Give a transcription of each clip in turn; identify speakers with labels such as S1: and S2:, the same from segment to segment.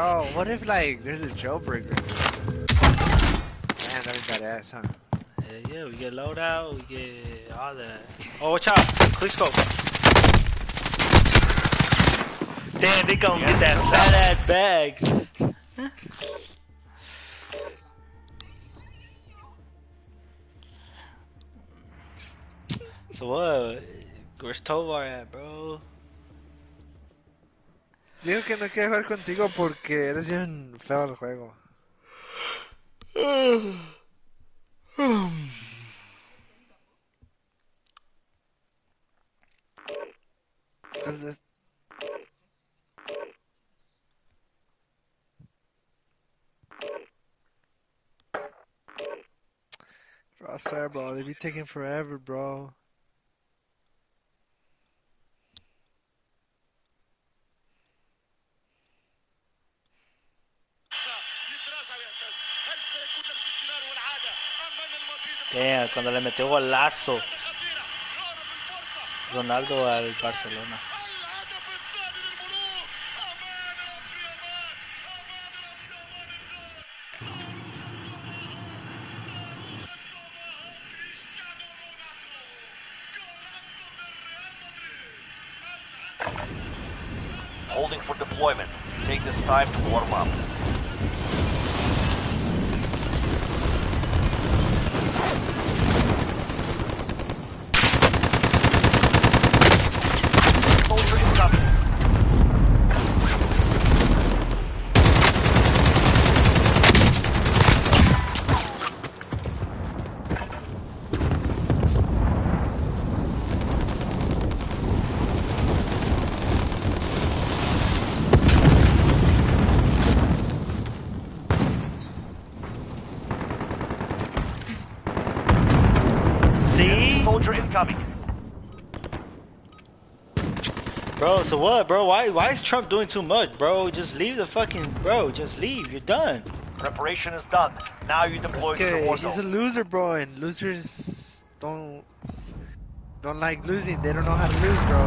S1: Bro, what if like there's a jailbreaker? Man, that'd be badass, huh?
S2: Yeah, yeah, we get loadout, we get all that. Oh, watch out! Quick scope. Damn, they gonna get that fat ass bag. so what? Where's Tovar at, bro?
S1: Digo que no quiero jugar contigo porque eres bien feo el juego. Bro, I bro, they be taking forever, bro.
S2: Cuando le metió golazo Ronaldo al Barcelona.
S3: Holding for deployment. Take this time to warm up.
S2: What, bro? Why why is Trump doing too much, bro? Just leave the fucking bro, just leave. You're done.
S3: Preparation is done. Now you deploy to the
S1: Okay,
S3: war
S1: he's a loser, bro, and losers don't don't like losing. They don't know how to lose, bro.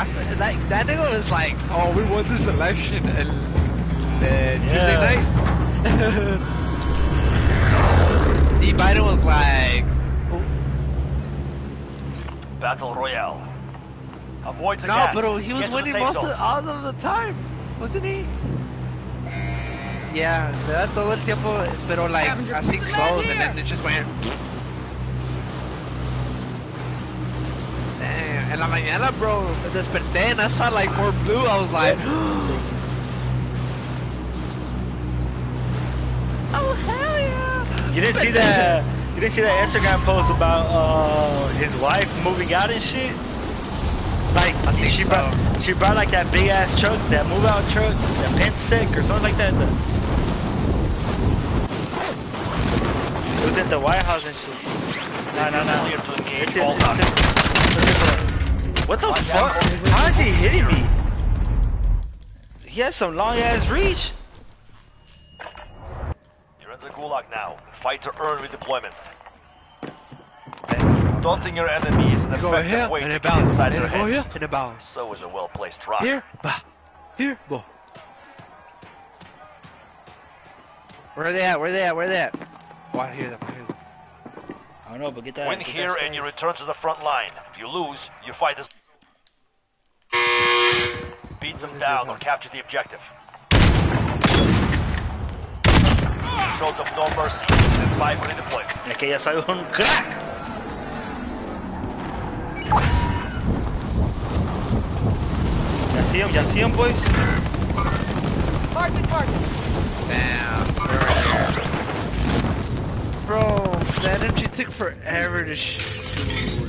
S1: I feel like that nigga was like, "Oh, we won this election," and uh, Tuesday
S2: Yeah.
S1: night. Biden was like,
S3: Battle Royale. Avoid the
S1: "No,
S3: gas.
S1: but he was
S3: Get
S1: winning most
S3: zone.
S1: of all of the time, wasn't he?" Yeah, le da todo el tiempo, pero like
S4: Scavenger
S1: así
S4: piece of
S1: close, and then it just went. Damn, en la mañana, bro, me desperté and I saw like more blue. I was like, oh hell yeah!
S2: You didn't see that you didn't see that Instagram post about uh his wife moving out and shit? Like she
S1: so.
S2: brought she brought like that big ass truck, that move out truck, that Penske or something like that. The, it was at the White House and shit. No, no, no.
S3: Clear to engage
S2: It's in- it's in- What the fuck? How is he hitting me? He has some long ass reach.
S3: You're in the gulag now. Fight to earn redeployment. Daunting your enemy is an
S1: Go
S3: effective
S1: here
S3: way
S1: and
S3: to
S1: about,
S3: get inside
S1: and
S3: their
S1: go here
S3: heads.
S1: and about.
S3: So is a well-placed rock.
S1: Here, bah, here, bo. Where are they at? Where are they at? Where are they at? Oh, I hear them. I hear them.
S2: I don't know, but get that.
S3: Win
S2: get
S3: here
S2: sky.
S3: and you return to the front line. If you lose, you fight as... Beat them down or capture the objective. You showed them no mercy. Stand by for redeployment.
S2: Es que ya soy un crack. Ya see him, ya see him, boys.
S4: Target, target.
S1: Damn. they're right there. Bro, the energy took forever to sh- to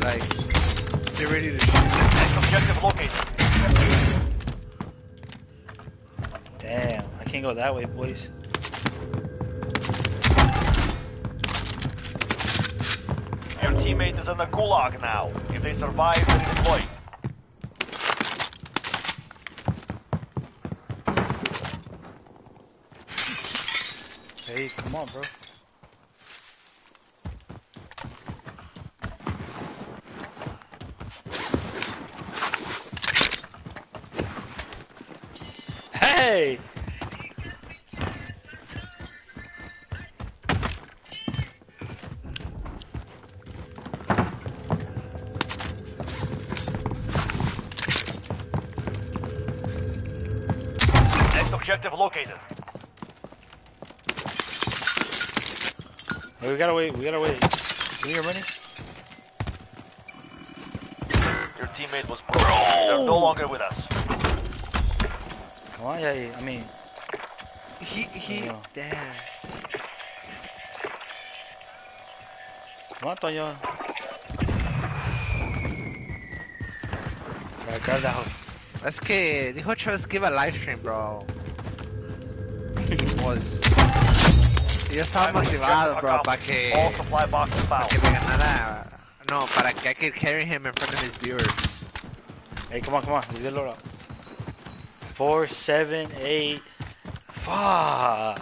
S1: like get ready to shoot.
S3: Next objective located.
S2: Damn, I can't go that way, boys.
S3: Your teammate is in the gulag now. If they survive, then deploy.
S2: Hey, come on, bro.
S3: Hey! Objective located.
S2: Hey, we gotta wait. We gotta wait. Give me your money.
S3: Your teammate was broken. They're no longer with us.
S2: Come on, yeah. yeah, I mean,
S1: He he.
S2: Yeah.
S1: Damn.
S2: come on, Toño. Gotta grab that hook.
S1: Es que dijo Travis que iba a live stream, bro. Was. Yo estaba motivado, bro, para que,
S3: All supply boxes found.
S1: que le ganara. No, para que I could carry him in front of his viewers.
S2: Hey, come on, come on. Let's get load up. Four, seven, eight. Fuck.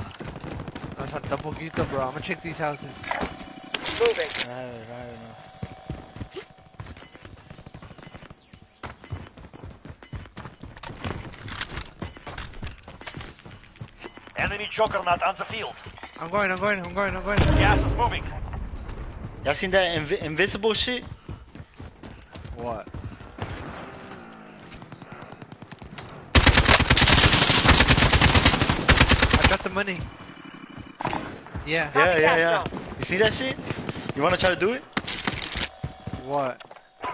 S1: Nos falta poquito, bro. I'm gonna check these houses.
S4: Moving.
S2: Right, right, no.
S3: Juggernaut on the field.
S1: I'm going, I'm going, I'm going, I'm going.
S3: Gas is moving.
S2: Y'all seen that invi- invisible shit?
S1: What? I got the money. Yeah.
S2: Yeah, yeah, yeah. You see that shit? You wanna try to do it?
S1: What?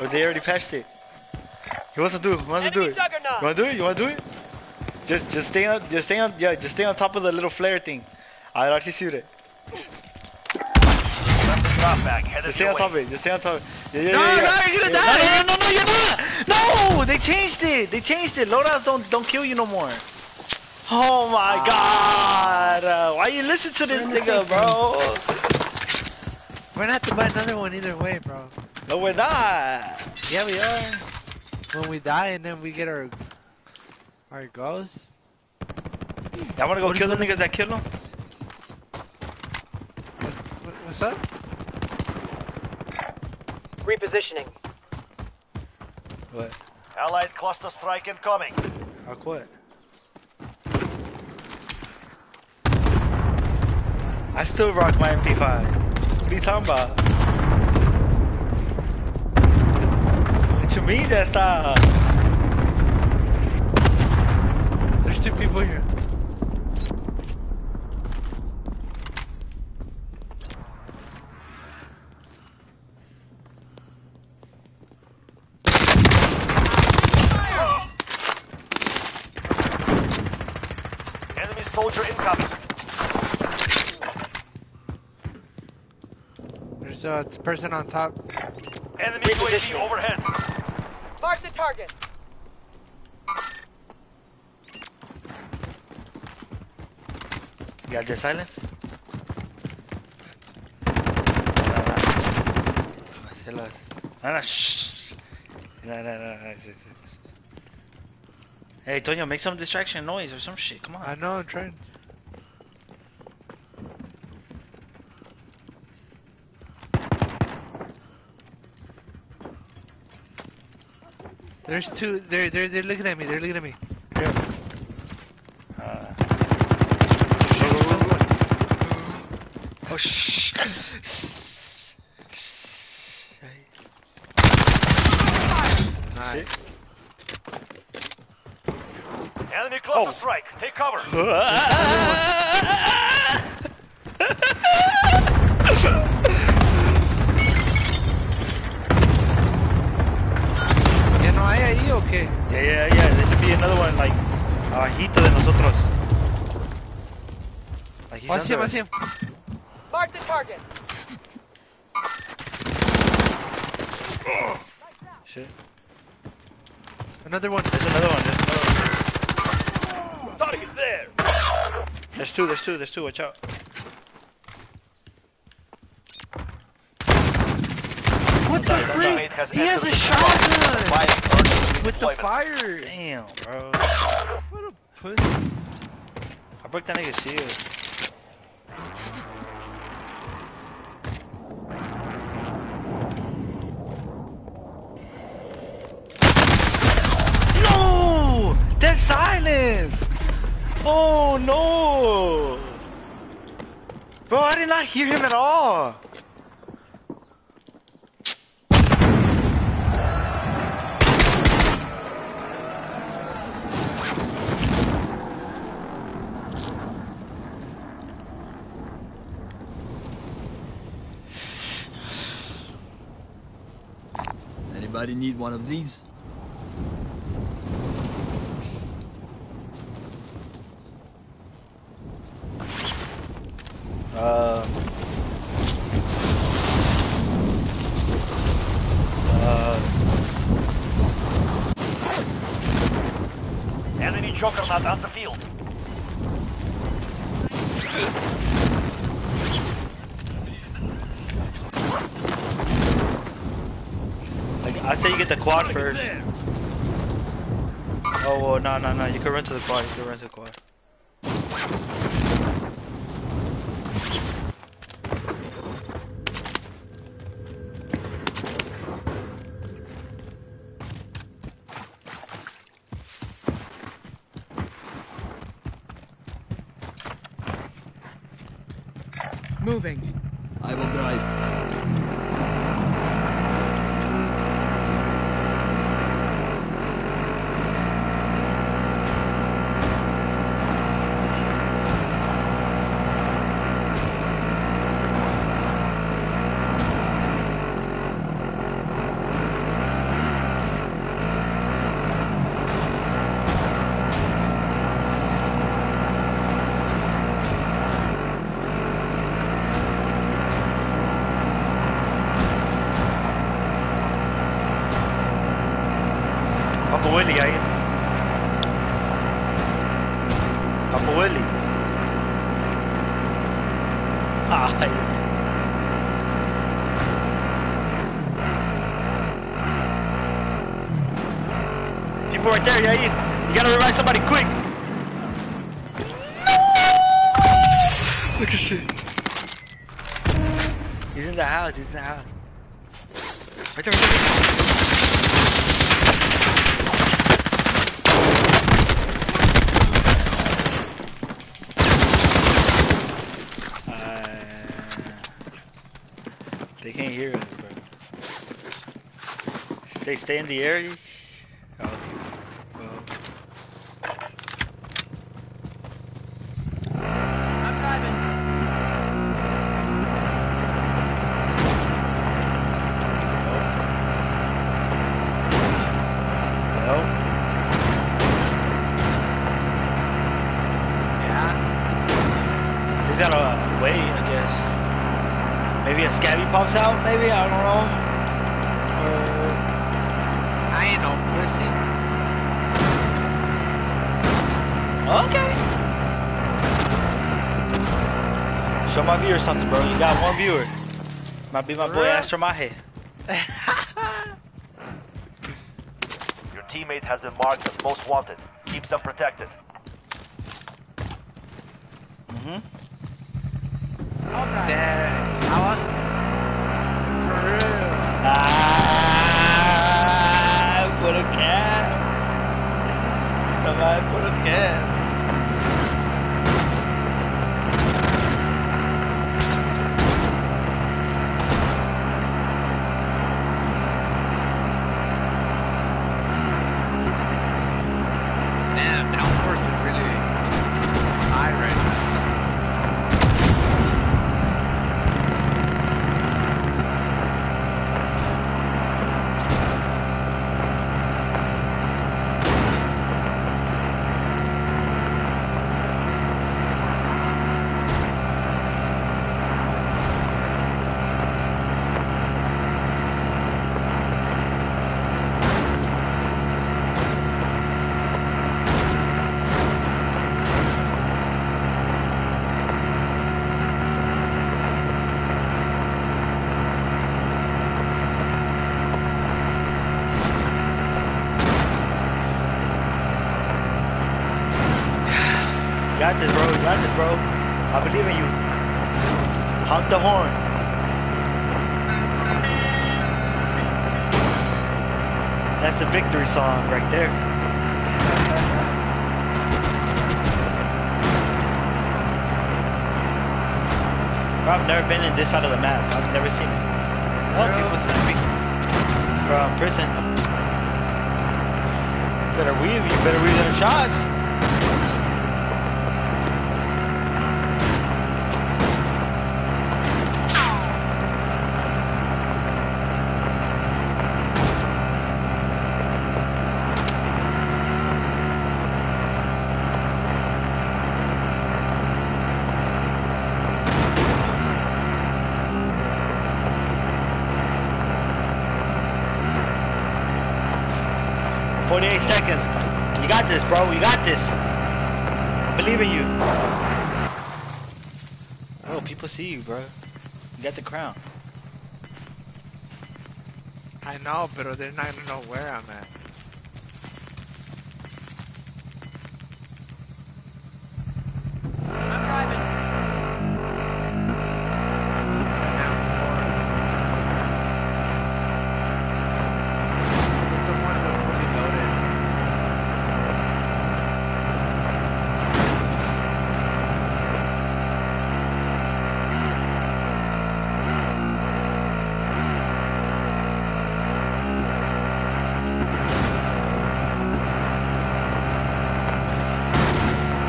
S2: Or they already patched it? He wants to do it. He wants to do it. You wanna do it? You wanna do it? Just, just stay on, just stay on, yeah, just stay on top of the little flare thing. A ver si sirve.
S3: Drop bag
S2: Just stay on top of it. Just stay on top. Of it. Yeah, yeah,
S1: No,
S2: yeah, yeah.
S1: no, you're gonna
S2: Yeah.
S1: die.
S2: No, no, no, no, you're not. No, they changed it. They changed it. Loadouts don't don't kill you no more. Oh my God! Uh, why you listen to this nigga, bro?
S1: We're gonna have to buy another one either way, bro.
S2: No, we're not.
S1: Yeah, we are. When we die and then we get our our ghosts.
S2: Y'all wanna go
S1: What is-
S2: kill the niggas that kill them?
S1: What's, what- what's up?
S4: Repositioning.
S2: What?
S3: Allied cluster strike incoming.
S2: I'll quit. I still rock my MP5. What are you talking about? What you mean that style?
S1: There's two people here.
S3: Enemy soldier incoming.
S1: There's uh, a person on top.
S3: Enemy UAV
S4: Repositioning.
S3: overhead.
S4: Mark the target.
S2: You got the silence? Relax. No, no, shh. No, no, no, no. Hey, Toño, make some distraction noise or some shit. Come on.
S1: Ah, I know, I'm trying. There's two. They're they're they're looking at me. They're looking at me. Here.
S2: Oh, shh. Shh. Shh.
S1: Nice.
S3: Enemy cluster
S2: Oh.
S3: strike. Take cover.
S1: ¿Ya no hay ahí o qué?
S2: Yeah, yeah, yeah. There should be another one like abajito de nosotros. Like he's
S1: Oh,
S2: under.
S4: Mark the target.
S2: Shit.
S1: Another one.
S2: There's another one. There's another one.
S3: Target there.
S2: There's two. There's two. There's two. Watch out.
S1: What the
S2: die,
S1: freak?
S3: Has
S1: He has a shotgun
S3: Supply urgent
S1: with the fire.
S2: Damn, bro.
S1: What a pussy.
S2: I broke that nigga's shield. No! That's silence! Oh no! Bro, I did not hear him at all.
S5: Anybody need one of these?
S2: Uh. Uh.
S3: Enemy juggernaut on the field.
S2: Like, I say you get the quad first. Oh, well, no, no, no. You can run to the quad. You can run to the quad.
S6: Moving.
S5: I will drive.
S2: Uncle Willie, ahí. Uncle Willie. Ay. People right there, yeah. You gotta revive somebody quick. Look at shit. He's in the house. He's in the house. Right there, right there. Uh, they can't hear us, bro. Stay, stay in the area. Oh, well.
S6: I'm driving.
S2: No.
S1: Yeah.
S2: He's got a way, I guess. Maybe a scabby pops out, maybe? I don't know. Or...
S1: I ain't no pussy.
S2: Okay. Show my viewer something, bro. You got one viewer. Might be my boy
S1: Real?
S2: Astro Mahe.
S3: Your teammate has been marked as most wanted. Keeps them protected.
S2: Mm-hmm.
S6: I'll drive.
S1: Dang. I was. For real.
S2: Ah, put a cat. Come on, put a cat.
S1: Damn, downforce is really high right now.
S2: You got this, bro. You got this, bro. I believe in you. Honk the horn. That's the victory song right there. Bro, I've never been in this side of the map. I've never seen it. Oh, people sniping from prison. Better weave. You better weave them shots. Forty-eight seconds. You got this, bro. You got this. I believe in you. Oh, people see you, bro. You got the crown.
S1: I know, but they're not gonna know where I'm at.
S6: I'm driving.
S1: There's someone fully loaded.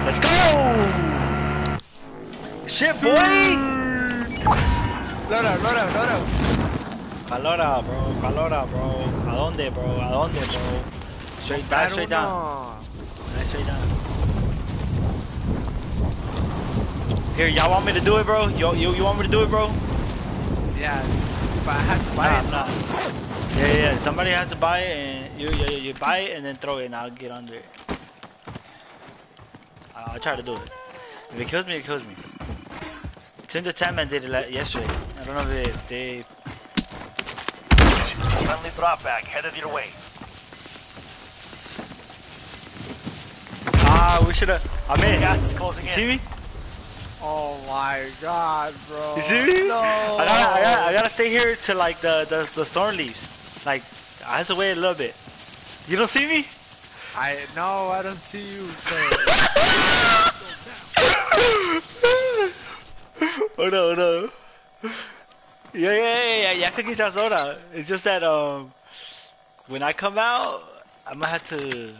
S2: Let's go! Shit, boy!
S1: Load up, load up, load up.
S2: Calora, bro. Calora, bro. ¿A dónde, bro? ¿A dónde, bro? Straight down, straight down. Dive straight down. Here, y'all want me to do it, bro? You, you, you want me to do it, bro?
S1: Yeah, but I have to buy
S2: Nah,
S1: it.
S2: nah. Yeah, yeah, yeah. Somebody has to buy it, and you, you, you buy it, and then throw it, and I'll get under it. I'll, I'll try to do it. If it kills me, it kills me. Tim the Tatman did it yesterday. I don't know if they, they
S3: Friendly drop bag headed your way.
S2: Ah, we should have. I'm in.
S3: Gas is closing
S2: You
S3: in.
S2: see me?
S1: Oh my god, bro.
S2: You see me?
S1: No.
S2: I gotta, I gotta, I gotta stay here till like the, the, the storm leaves. Like, I have to wait a little bit. You don't see me?
S1: I no, I don't see you. oh
S2: no, on, hold on. Yeah, yeah, yeah, yeah, yeah, I could get y'all soda. It's just that, um, when I come out, I'm gonna have to,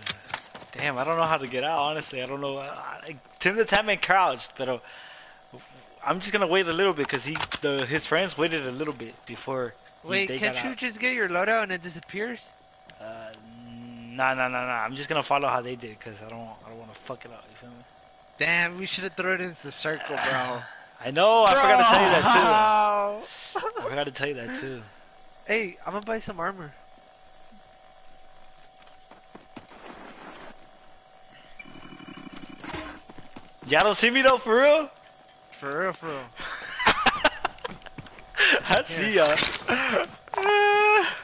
S2: damn, I don't know how to get out, honestly. I don't know. I, Tim the Tatman crouched, but uh, I'm just gonna wait a little bit because he, the, his friends waited a little bit before
S1: Wait, can't you
S2: out.
S1: just get your loadout and it disappears?
S2: Uh, nah, nah, nah, nah. I'm just gonna follow how they did because I don't, I don't want to fuck it up. You feel me?
S1: Damn, we should have thrown it into the circle, bro.
S2: I know. I forgot to tell you that
S1: that
S2: too. I forgot to tell you that too.
S1: hey, I'm gonna buy some armor.
S2: Y'all don't see me though, for real?
S1: For real, for real.
S2: I see ya.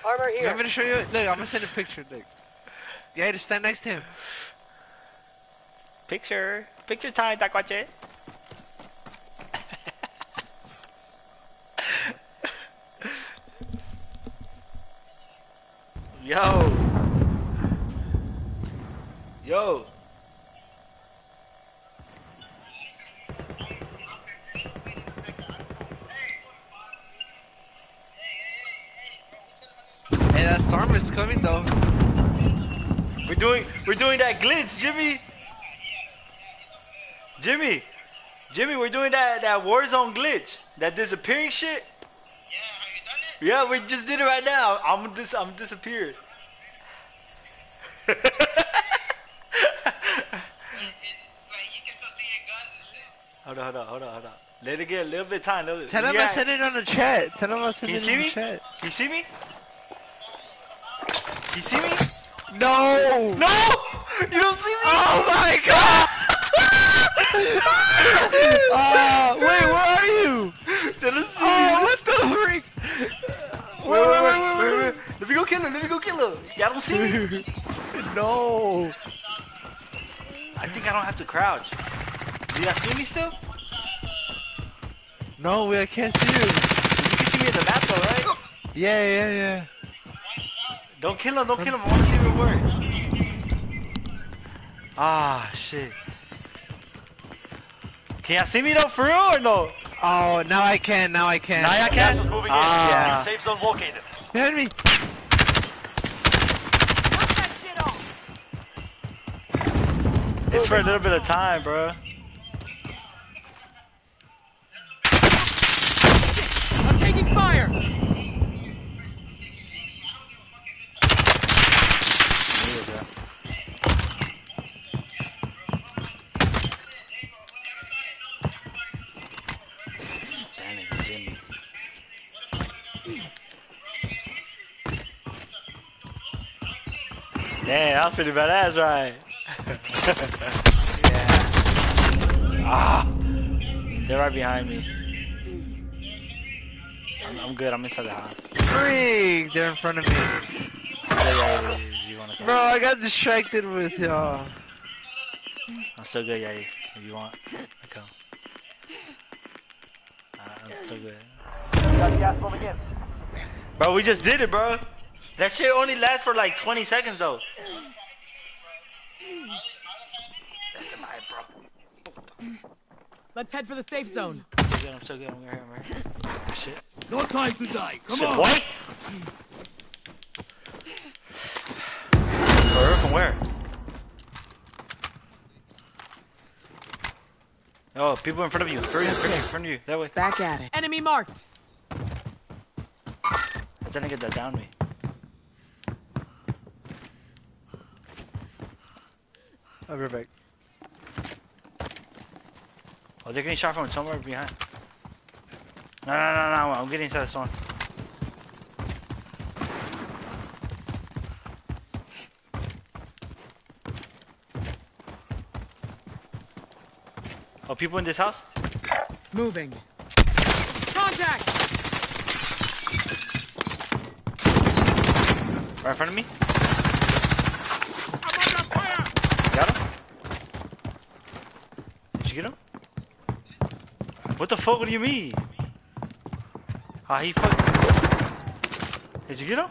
S4: Armor
S1: You
S4: here.
S1: want me to show you? Look, I'm gonna send a picture. Look. You had to stand next to him.
S2: Picture. Picture time, Takwache. Yo. Yo.
S1: Hey, that storm is coming though.
S2: We're doing we're doing that glitch, Jimmy. Jimmy. Jimmy, we're doing that that Warzone glitch. That disappearing shit. Yeah, we just did it right now. I'm dis I'm disappeared. hold on, hold on, hold on, hold on. Let it get a little bit of time. Little, bit.
S1: Tell him
S2: yeah.
S1: I sent it on the chat. Tell him I sent
S2: Can you
S1: it
S2: see
S1: in
S2: me?
S1: the chat.
S2: You see me? You see me?
S1: No!
S2: No! You don't see me?
S1: Oh my god! oh, wait, where are you?
S2: They don't see
S1: Oh,
S2: me.
S1: what the freak?
S2: Wait, wait, wait, wait, wait. Let me go kill her. Let me go kill her. Y'all don't see me?
S1: no.
S2: I think I don't have to crouch. Do y'all see me still?
S1: No, we I can't see you.
S2: You can see me in the map though, right?
S1: Yeah, yeah, yeah.
S2: Don't kill him, don't kill him. I want to see if it works. Ah, shit. Can y'all see me though, for real or no?
S1: Oh, now I can. Now I can.
S2: Now I
S3: Gas
S2: can.
S3: is moving
S2: Ah.
S3: in. New safe zone located.
S1: Behind me.
S7: Knock that shit off.
S2: It's for a little bit of time, bro. Was pretty badass, right? yeah. Ah, they're right behind me. I'm, I'm good. I'm inside the house.
S1: Freak! They're in front of me.
S2: Yeah, yeah?
S1: Bro, I got distracted with y'all.
S2: I'm still good, yeah. If you want, I come. Uh, I'm still good.
S3: Got gas moving in.
S2: Bro, we just did it, bro. That shit only lasts for like 20 seconds, though.
S4: Let's head for the safe zone.
S2: I'm so good, I'm so good. I'm right here, I'm right here. Oh, shit.
S5: No time to die. Come
S2: shit,
S5: on.
S2: boy! Where? From where? Oh, people in front of you. In front of you, in front of you, in front of you. That way.
S4: Back at it. Enemy marked.
S2: That's that nigga that downed me.
S1: I'll be right back.
S2: Oh, they're getting shot from somewhere behind. No, no, no, no, I'm getting inside the storm. Oh, people in this house?
S4: Moving. Contact.
S2: Right in front of me? Got him? Did you get him? What the fuck? Do you mean? Ah, he fuck. Did you get him?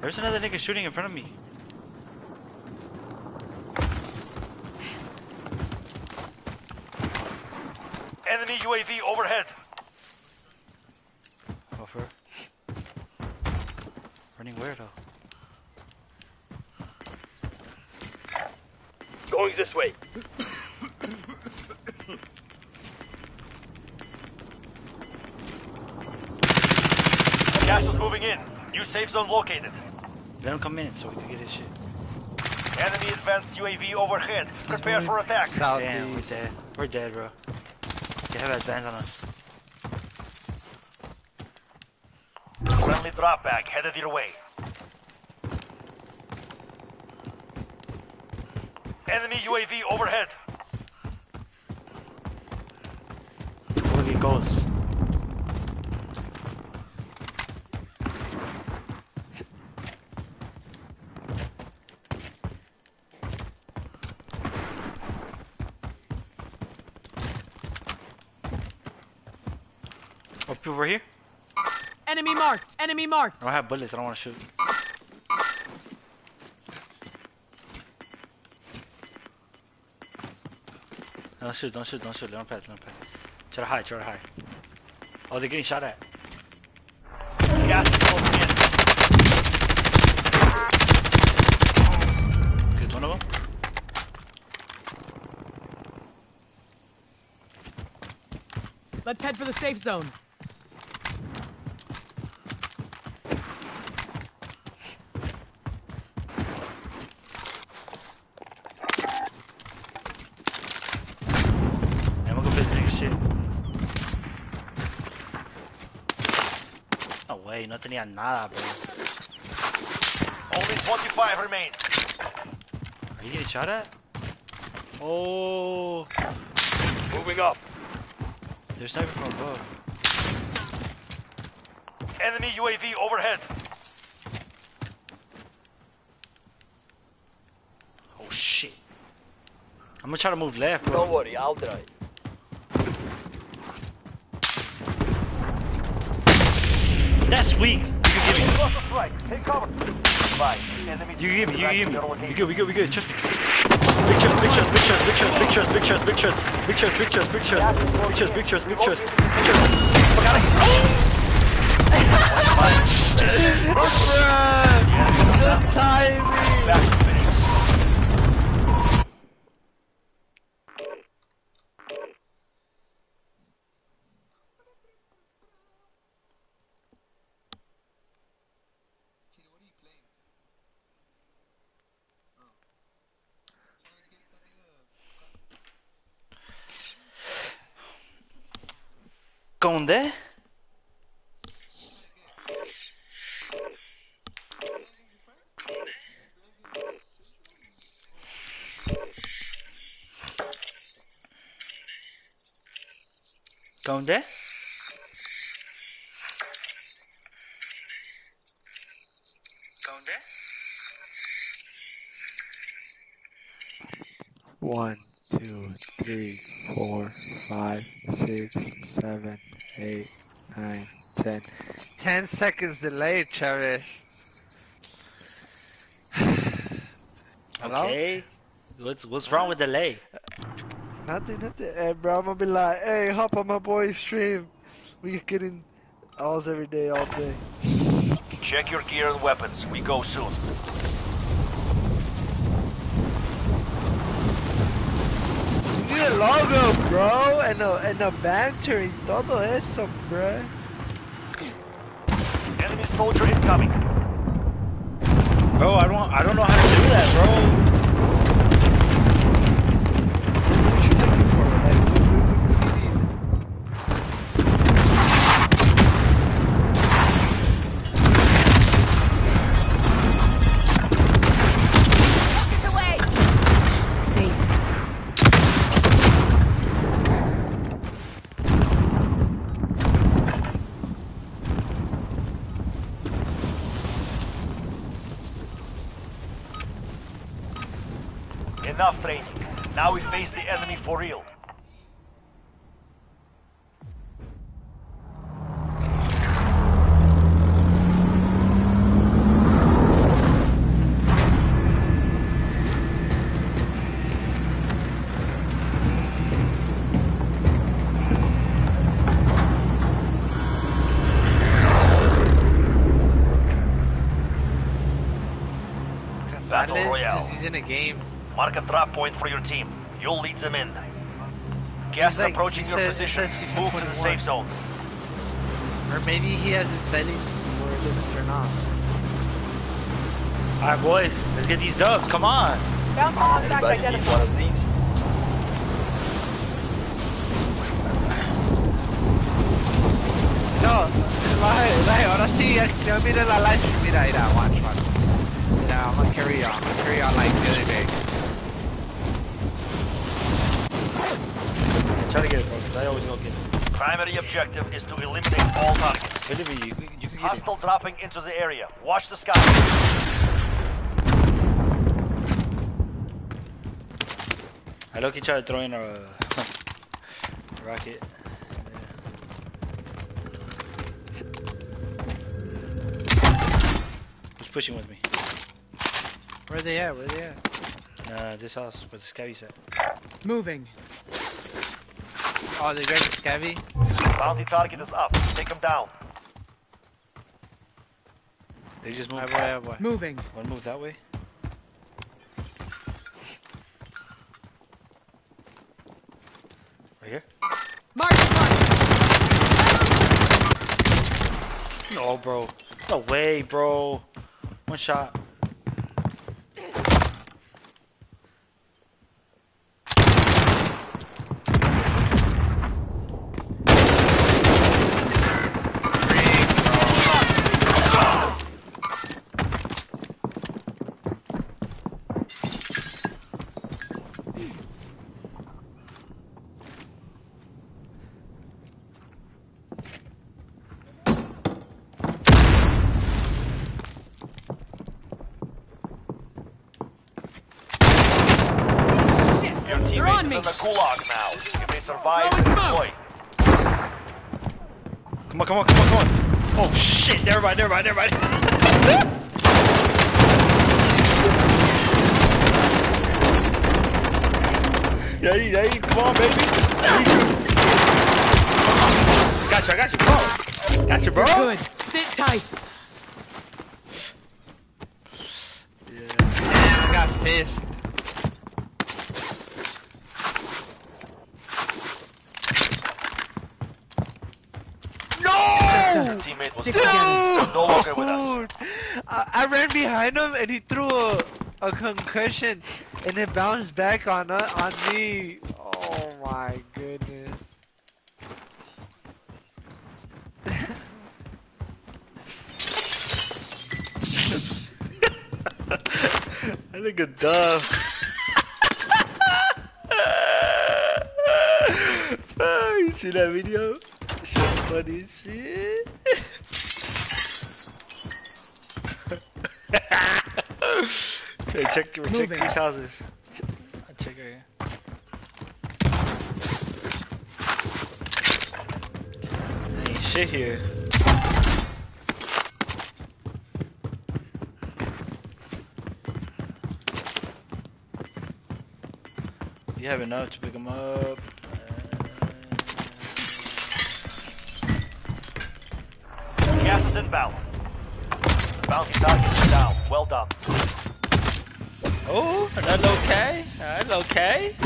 S2: There's another nigga shooting in front of me.
S3: Enemy UAV overhead.
S2: Over. Running where though?
S3: Going this way. Gas is moving in. New safe zone located.
S2: Let him come in so we can get his shit.
S3: Enemy advanced UAV overhead. Prepare for attack.
S2: Damn, we're dead. We're dead, bro. They have advance on us.
S3: Friendly drop back headed your way. Enemy UAV overhead.
S2: Look, it goes. Oh, people over here?
S4: Enemy marked. Enemy marked.
S2: I don't have bullets. I don't want to shoot. Don't shoot, don't shoot, don't shoot. Let them pass, let them pass. Try to hide, try to hide. Oh, they're getting shot at.
S3: Gas is.
S2: Good, one of them.
S4: Let's head for the safe zone.
S2: I'm gonna go fit this nigga shit. No way, tenía nada, bro.
S3: Only 25 remain.
S2: Are you getting shot at? Oh,
S3: Moving up.
S2: there's sniping from above.
S3: Enemy UAV overhead.
S2: Oh shit. I'm gonna try to move left, bro.
S3: worry, I'll drive.
S2: That's weak. You can give me.
S3: Lost a strike. Take cover.
S2: You give me. You give me. We good. We good. We good. Trust me. pictures, pictures, pictures, pictures, pictures, pictures, pictures, pictures, pictures, pictures, pictures, pictures, pictures, pictures. Fuck out of here.
S1: The timing.
S3: Back to finish.
S2: Conde? Conde?
S1: One, two, three, four, five, six, seven, eight, nine, ten. Ten seconds delay, Travis. Hello?
S2: Okay. What's what's wrong with delay?
S1: Nothing, nothing. Hey, bro, I'm gonna be like, hey, hop on my boy's stream. We getting alls every day, all day.
S3: Check your gear and weapons. We go soon.
S1: You need a logo, bro, and a, and a banter y todo eso, bro.
S3: Enemy soldier incoming.
S2: Bro, I don't I don't know how to do that, bro.
S3: Royale.
S1: Because he's in a game.
S3: Mark a drop point for your team. You'll lead them in. Gas
S1: like-
S3: approaching your
S1: says-
S3: position.
S1: it says FIFA
S3: Move to the safe zone.
S1: Or maybe he has his settings where it doesn't turn on.
S2: Alright boys, let's get these dubs, come on.
S1: No, like, like, ahora sí, ya, ya mira la live stream, mira, mira, watch, watch. Mira, I'm gonna carry on, I'm gonna carry on like the other day.
S2: Try to get it, bro, because I always go get it.
S3: Primary objective is to eliminate all targets.
S2: Believe me, you, you can get it.
S3: Hostile dropping into the area. Watch the sky.
S2: I look tried to throw in a rocket. Who's pushing with me?
S1: Where they at, where they at?
S2: Uh, this house, where the scabby's at.
S4: Moving.
S1: Oh, they grabbed the scabby?
S3: Bounty target is up. Take him down.
S2: They just moved.
S1: boy, ah, boy.
S4: Moving.
S2: One move that way. Right here?
S4: Mark, mark.
S2: No, bro. No way, bro. One shot.
S4: Shit!
S3: Your
S4: They're
S3: teammate
S4: on
S3: is
S4: me!
S3: in the gulag now. If they survive,
S4: Throwing smoke.
S3: deploy.
S2: Come on, come on, come on, come on. Oh shit, never mind, never mind, never mind.
S1: A, a concussion and it bounced back on uh, on me. Oh my goodness.
S2: That nigga dumb. oh, you see that video? So funny shit. hey, check, check
S4: Moving.
S2: these houses. I'll check right here. Ain't shit here. You have enough to pick them up.
S3: Gas is inbound. Bounty target is down. Well done.
S2: Oh, another okay. Alright, okay.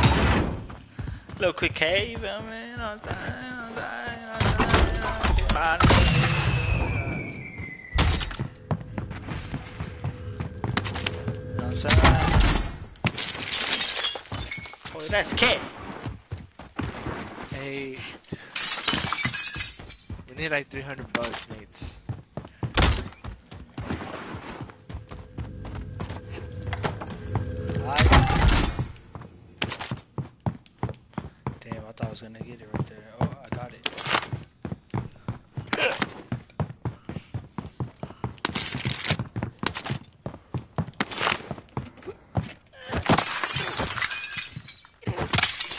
S2: Little quick cave, you feel me? I'm saying? You know what I'm saying? You know what I'm saying? Boy, oh, that's cat.
S1: Hey, we need like 300 bucks, mates.
S2: Damn, I thought I was gonna get it right there. Oh, I got it.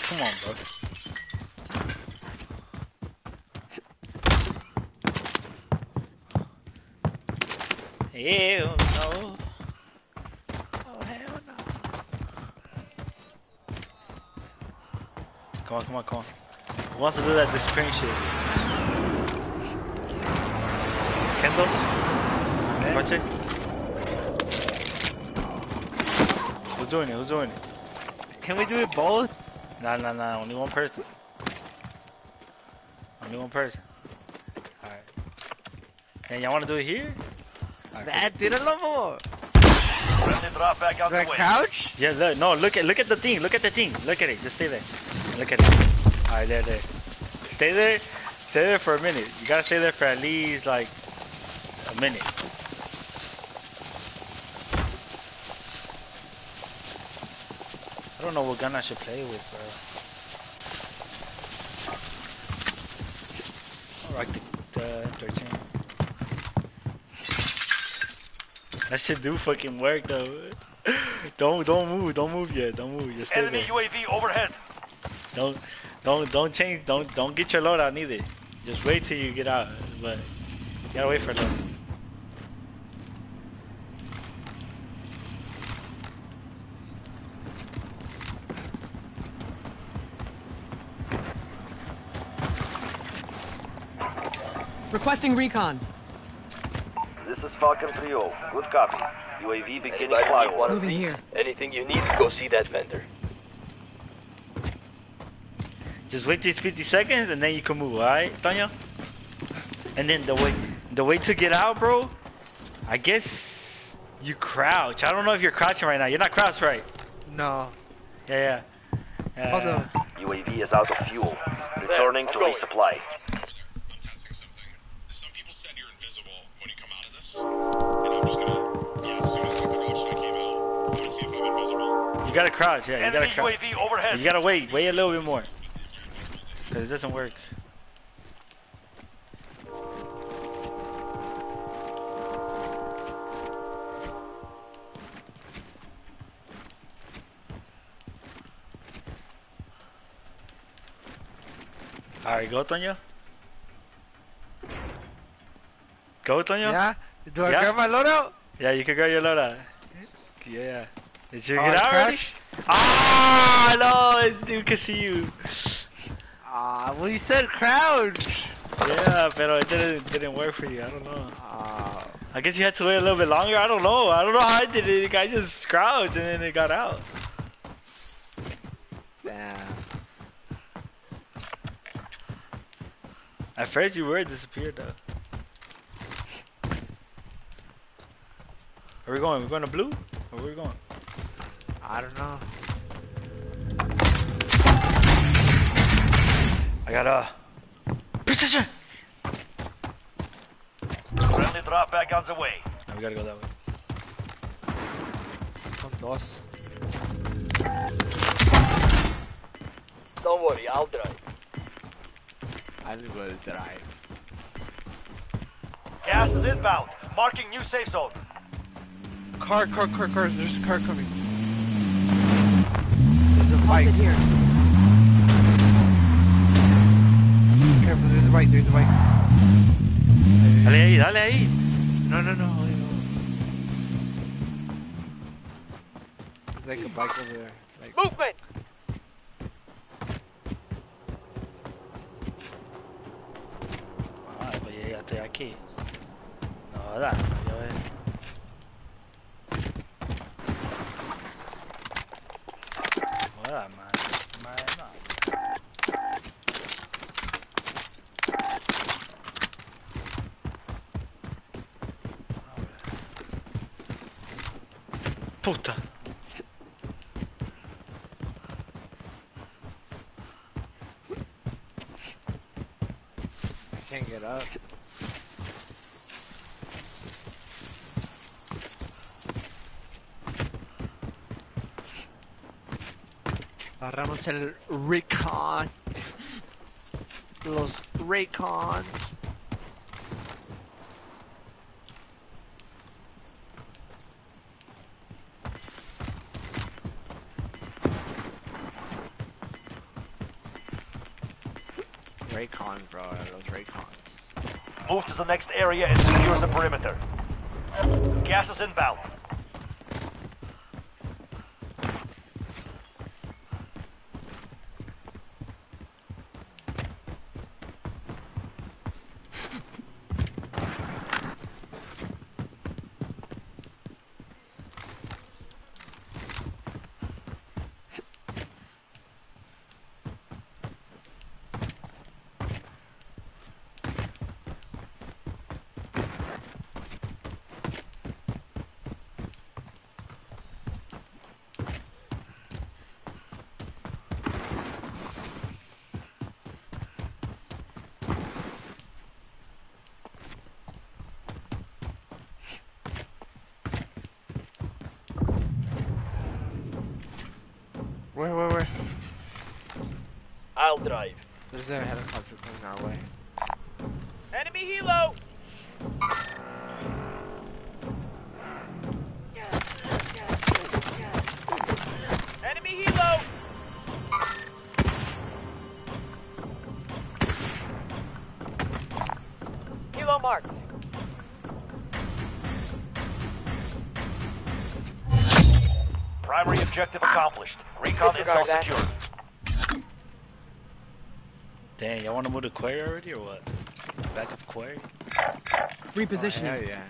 S2: Come on, bro. Hell no. Oh, hell no. Come on, come on. Who wants to do that disappearing shit? Kendall? Watch it. Who's doing it? Who's doing it?
S1: Can we do it both?
S2: Nah, nah, nah. Only one person. Only one person. Alright. And y'all want to do it here? Alright.
S1: That did a more.
S3: Friendly drop back on the
S1: The
S3: way.
S1: couch?
S2: Yeah, look, no, look at look at the thing. Look at the thing. Look at it. Just stay there. Look at it. All right, there, there. Stay there. Stay there for a minute. You gotta stay there for at least like a minute. I don't know what gun I should play with, bro. I like the, the 13. That should do fucking work though. don't don't move, don't move yet, don't move. Just stay
S3: Enemy
S2: there.
S3: UAV overhead.
S2: Don't don't don't change. Don't don't get your load out neither. Just wait till you get out. But you gotta wait for a little.
S4: Requesting recon.
S3: This is Falcon 3-0. Good copy. UAV beginning
S7: Anybody need
S3: flyover.
S4: Moving here.
S7: Anything you need, go see that vendor.
S2: Just wait these 50 seconds and then you can move. All right, Tonya. And then the way the way to get out, bro. I guess you crouch. I don't know if you're crouching right now. You're not crouched, right?
S1: No.
S2: Yeah, yeah. yeah.
S1: Hold on.
S3: Uh, UAV is out of fuel. Returning to resupply.
S8: I'm testing something. Some people said you're invisible when you come out of this. And I'm just gonna, yeah, as soon as I crouched and I came out, I'm gonna see if I'm invisible.
S2: You gotta crouch. Yeah, you
S3: Enemy
S2: gotta crouch.
S3: UAV overhead.
S2: You gotta wait. Wait a little bit more. Cause it doesn't work. Alright, go Toño. Go Toño.
S1: Yeah? Do I
S2: Yeah.
S1: grab my load out?
S2: Yeah, you can grab your load out. Yeah. Did you
S1: Oh,
S2: get
S1: it
S2: out already?
S1: crashed?
S2: Ah, no, we can see you.
S1: Ah, well, you said crouch.
S2: Yeah, pero it didn't didn't work for you. I don't know.
S1: Ah,
S2: I guess you had to wait a little bit longer. I don't know. I don't know how I did it. The guy just crouched and then it got out.
S1: damn.
S2: At first you were disappeared though. Where we going? We going to blue? Or where we going?
S1: I don't know.
S2: I got a precision.
S3: Friendly drop back on the way.
S2: we gotta go that way.
S1: Son dos.
S7: Don't worry, I'll drive.
S1: I will drive.
S3: Gas is inbound. Marking new safe zone.
S1: Car, car, car, car. There's a car coming. There's a
S4: I'll
S1: bike.
S4: here.
S1: Careful, there's a bike. There's a bike.
S2: Dale ahí, dale ahí.
S1: No, no, no. wait, wait. There's like a bike over there. Like,
S7: Movement!
S2: Ah, pues ya, ya estoy aquí. No, da, yo eh. Joda, man. Man, no. Puta.
S1: I can't get up. Agarramos el recon. Los recons. Raycons, bro. Those Raycons.
S3: Move to the next area and secure the perimeter. Gas is inbound.
S4: Repositioning.
S1: Hell yeah.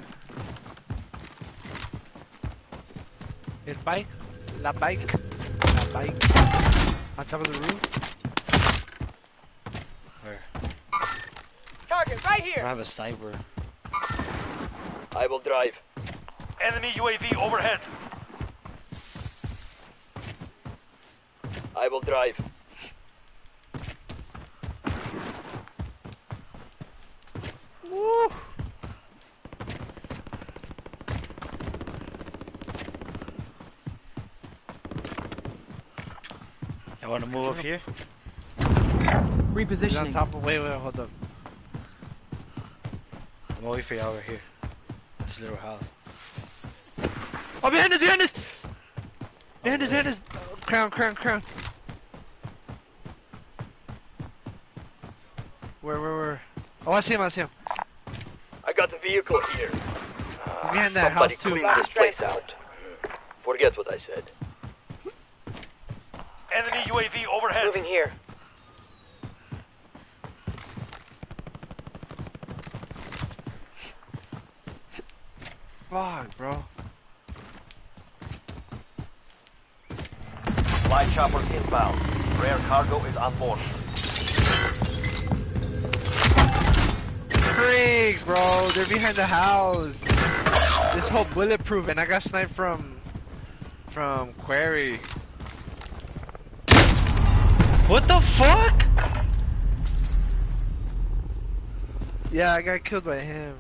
S1: El bike? La bike? La bike? On top of the roof?
S2: Where?
S7: Target right here.
S2: I have a sniper.
S7: I will drive.
S3: Enemy UAV overhead.
S7: I will drive.
S1: Woo!
S2: Y'all wanna move up here?
S1: He's on
S4: Repositioning.
S1: top of. Wait, wait, hold up.
S2: I'm gonna wait for y'all over here. This little house.
S1: Oh, behind us, behind us! Behind us, behind us! Crown, crown, crown. Where, where, where? Oh, I see him, I see him.
S7: I got the vehicle here.
S1: He's behind that house, too.
S7: clean this place out. Forget what I said.
S3: Enemy UAV overhead.
S7: Moving here.
S1: Fuck, bro.
S3: Light choppers inbound. Rare cargo is on board.
S1: Freak, bro. They're behind the house. This whole bulletproof, and I got sniped from from Quarry.
S2: What the fuck?
S1: Yeah, I got killed by him.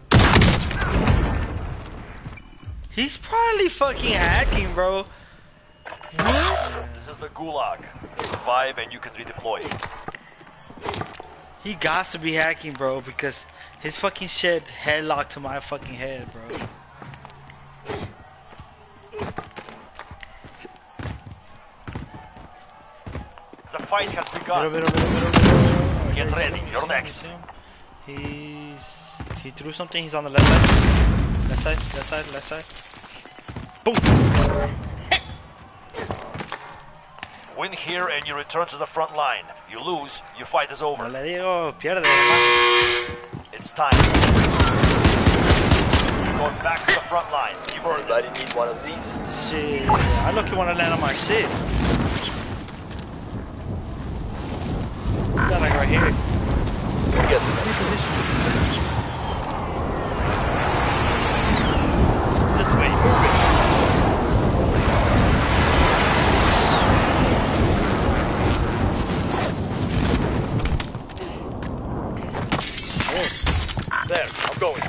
S2: He's probably fucking hacking, bro. What?
S3: This is the Gulag. Survive and you can redeploy.
S2: He got to be hacking, bro, because his fucking shit headlocked to my fucking head, bro.
S3: Fight has
S2: Middle,
S3: begun. Get ready, you're next.
S2: He's he threw something. He's on the left side. Left side. Left side. Left side. Boom.
S3: Win here and you return to the front line. You lose, your fight is
S2: No
S3: over.
S2: le digo, pierde.
S3: It's time. You're going back to the front line. You've earned it.
S7: Need one of these?
S2: Shit. I look you wanna land on my shit. Right here.
S7: Get to
S2: way. Move it.
S3: There, I'm going.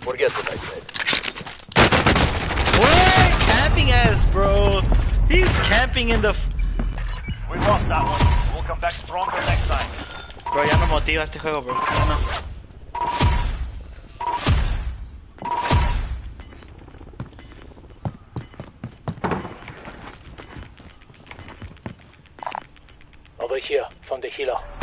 S7: Forget what I said.
S2: What? Camping ass, bro. He's camping in the.
S3: We lost that one. We'll come back stronger next time.
S2: Bro, ya no motiva este juego, bro. Ya no.
S7: Over here, from the healer.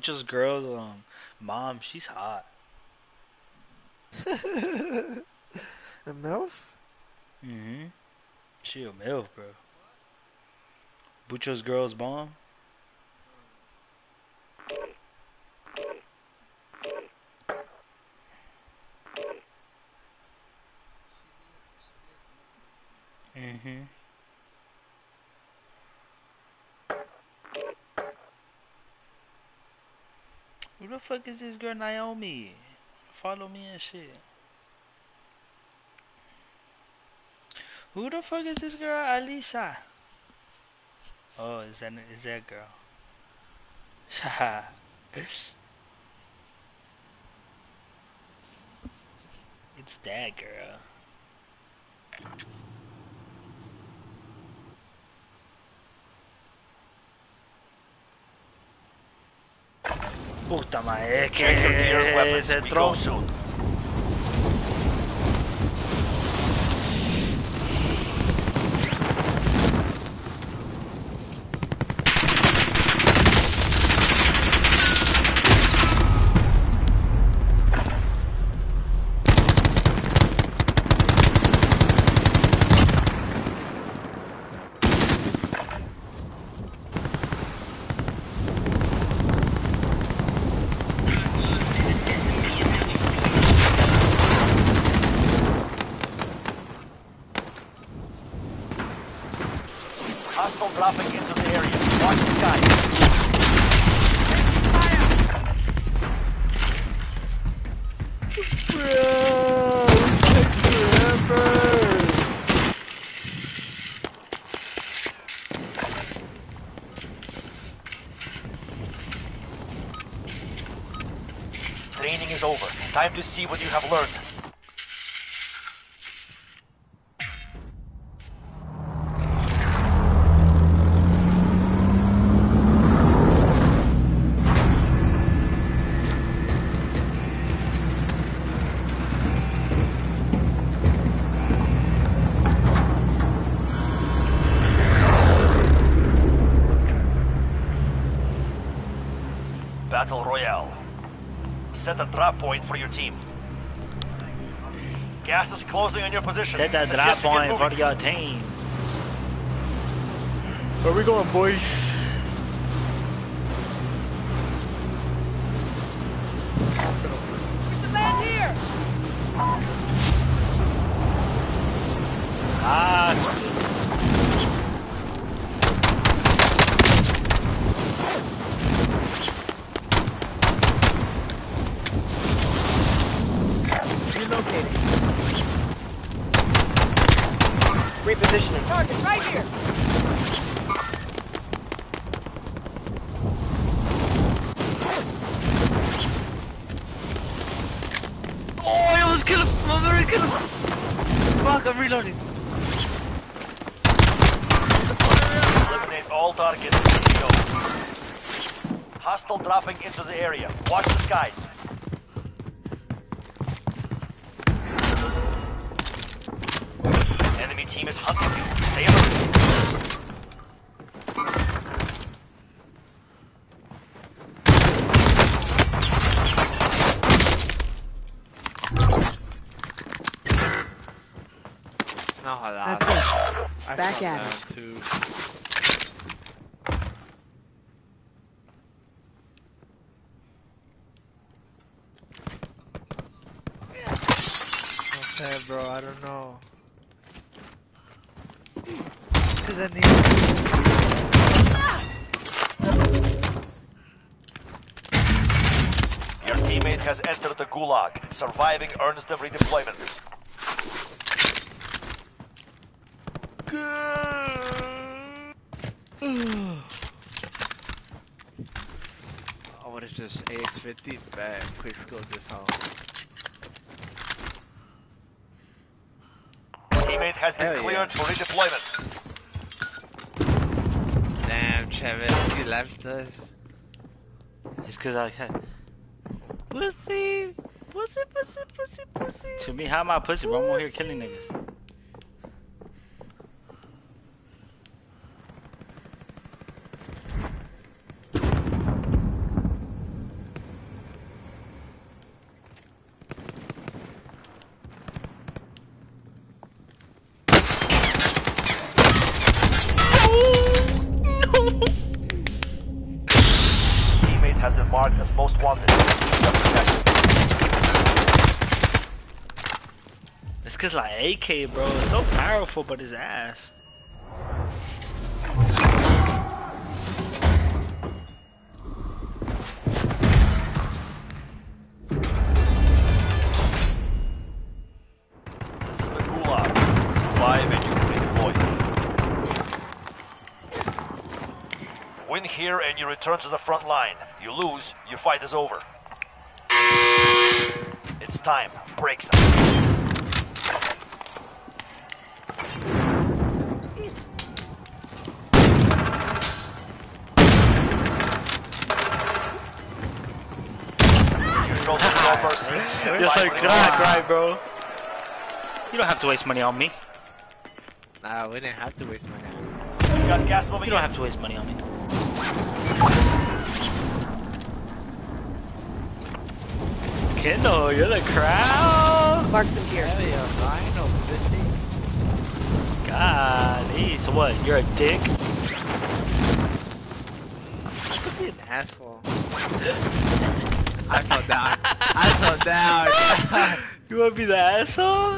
S2: Butcher's girl's um, mom, she's hot.
S1: A MILF?
S2: Mm-hmm. She a MILF, bro. Butcher's girl's mom. Mm-hmm. The fuck is this girl Naomi? Follow me and shit. Who the fuck is this girl Alisa? Oh, is that is that girl? it's that girl. Puta madre, es
S3: Check your gear and
S2: que
S3: weapons.
S2: ese
S3: We go
S2: tronco.
S3: see what you have learned. Battle Royale. Set a drop point for your team is closing on your position.
S2: Set that drop
S3: Suggest you get
S2: point for your team. Where we going, boys? Ah,
S9: Relocating. Repositioning. Target right here.
S1: Oh, I almost killed him! I'm gonna kill him! Fuck, I'm reloading.
S3: Eliminate all targets in the field. Hostile dropping into the area. Watch the skies. Enemy team is hunting you. Stay alert.
S1: No,
S4: That's it.
S1: I
S4: Back
S1: fell
S4: at
S1: down
S4: it.
S1: Too. Okay, bro, I don't know. Cause I need.
S3: Your teammate has entered the gulag. Surviving earns them redeployment.
S1: Oh, what is this? AX50? Bad. Quick scope this home.
S3: Teammate has been
S1: Hell yeah.
S3: cleared for redeployment.
S1: Damn, Travis, you left us.
S2: it's cause I can't.
S1: Pussy! Pussy, pussy, pussy, pussy!
S2: To me, how am I pussy, bro? I'm over here killing niggas.
S3: Teammate has been marked as most wanted. Protected.
S2: It's cause like AK, bro, so powerful, but his ass.
S3: Win here and you return to the front line. You lose, your fight is over. It's time. Break some. You showed them no mercy. Stand
S2: Just like
S3: for the
S2: cry, cry, bro. You don't have to waste money on me.
S1: Nah, we didn't have to waste money time.
S3: You got gas moving
S2: You don't
S3: in.
S2: have to waste money on me. Kendall, you're the crowd.
S9: Mark them here.
S1: Hell yeah, I know, pussy.
S2: God, hey, so what? You're a dick.
S1: Could be an asshole. I fell down. I fell down.
S2: You wanna be the asshole?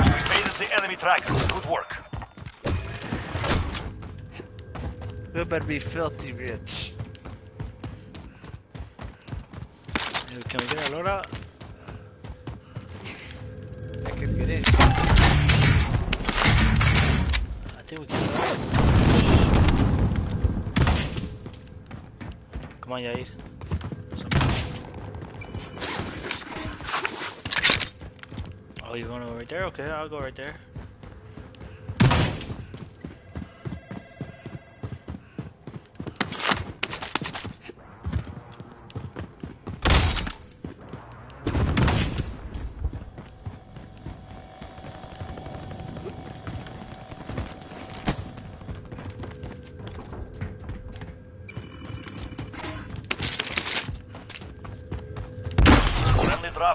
S3: Evaded the enemy trackers. Good work.
S1: you better be filthy rich.
S2: Hey, Can we get a load out?
S1: I could get in.
S2: I think we can. Come on, Yair. Oh, you're going go right there? Okay, I'll go right there.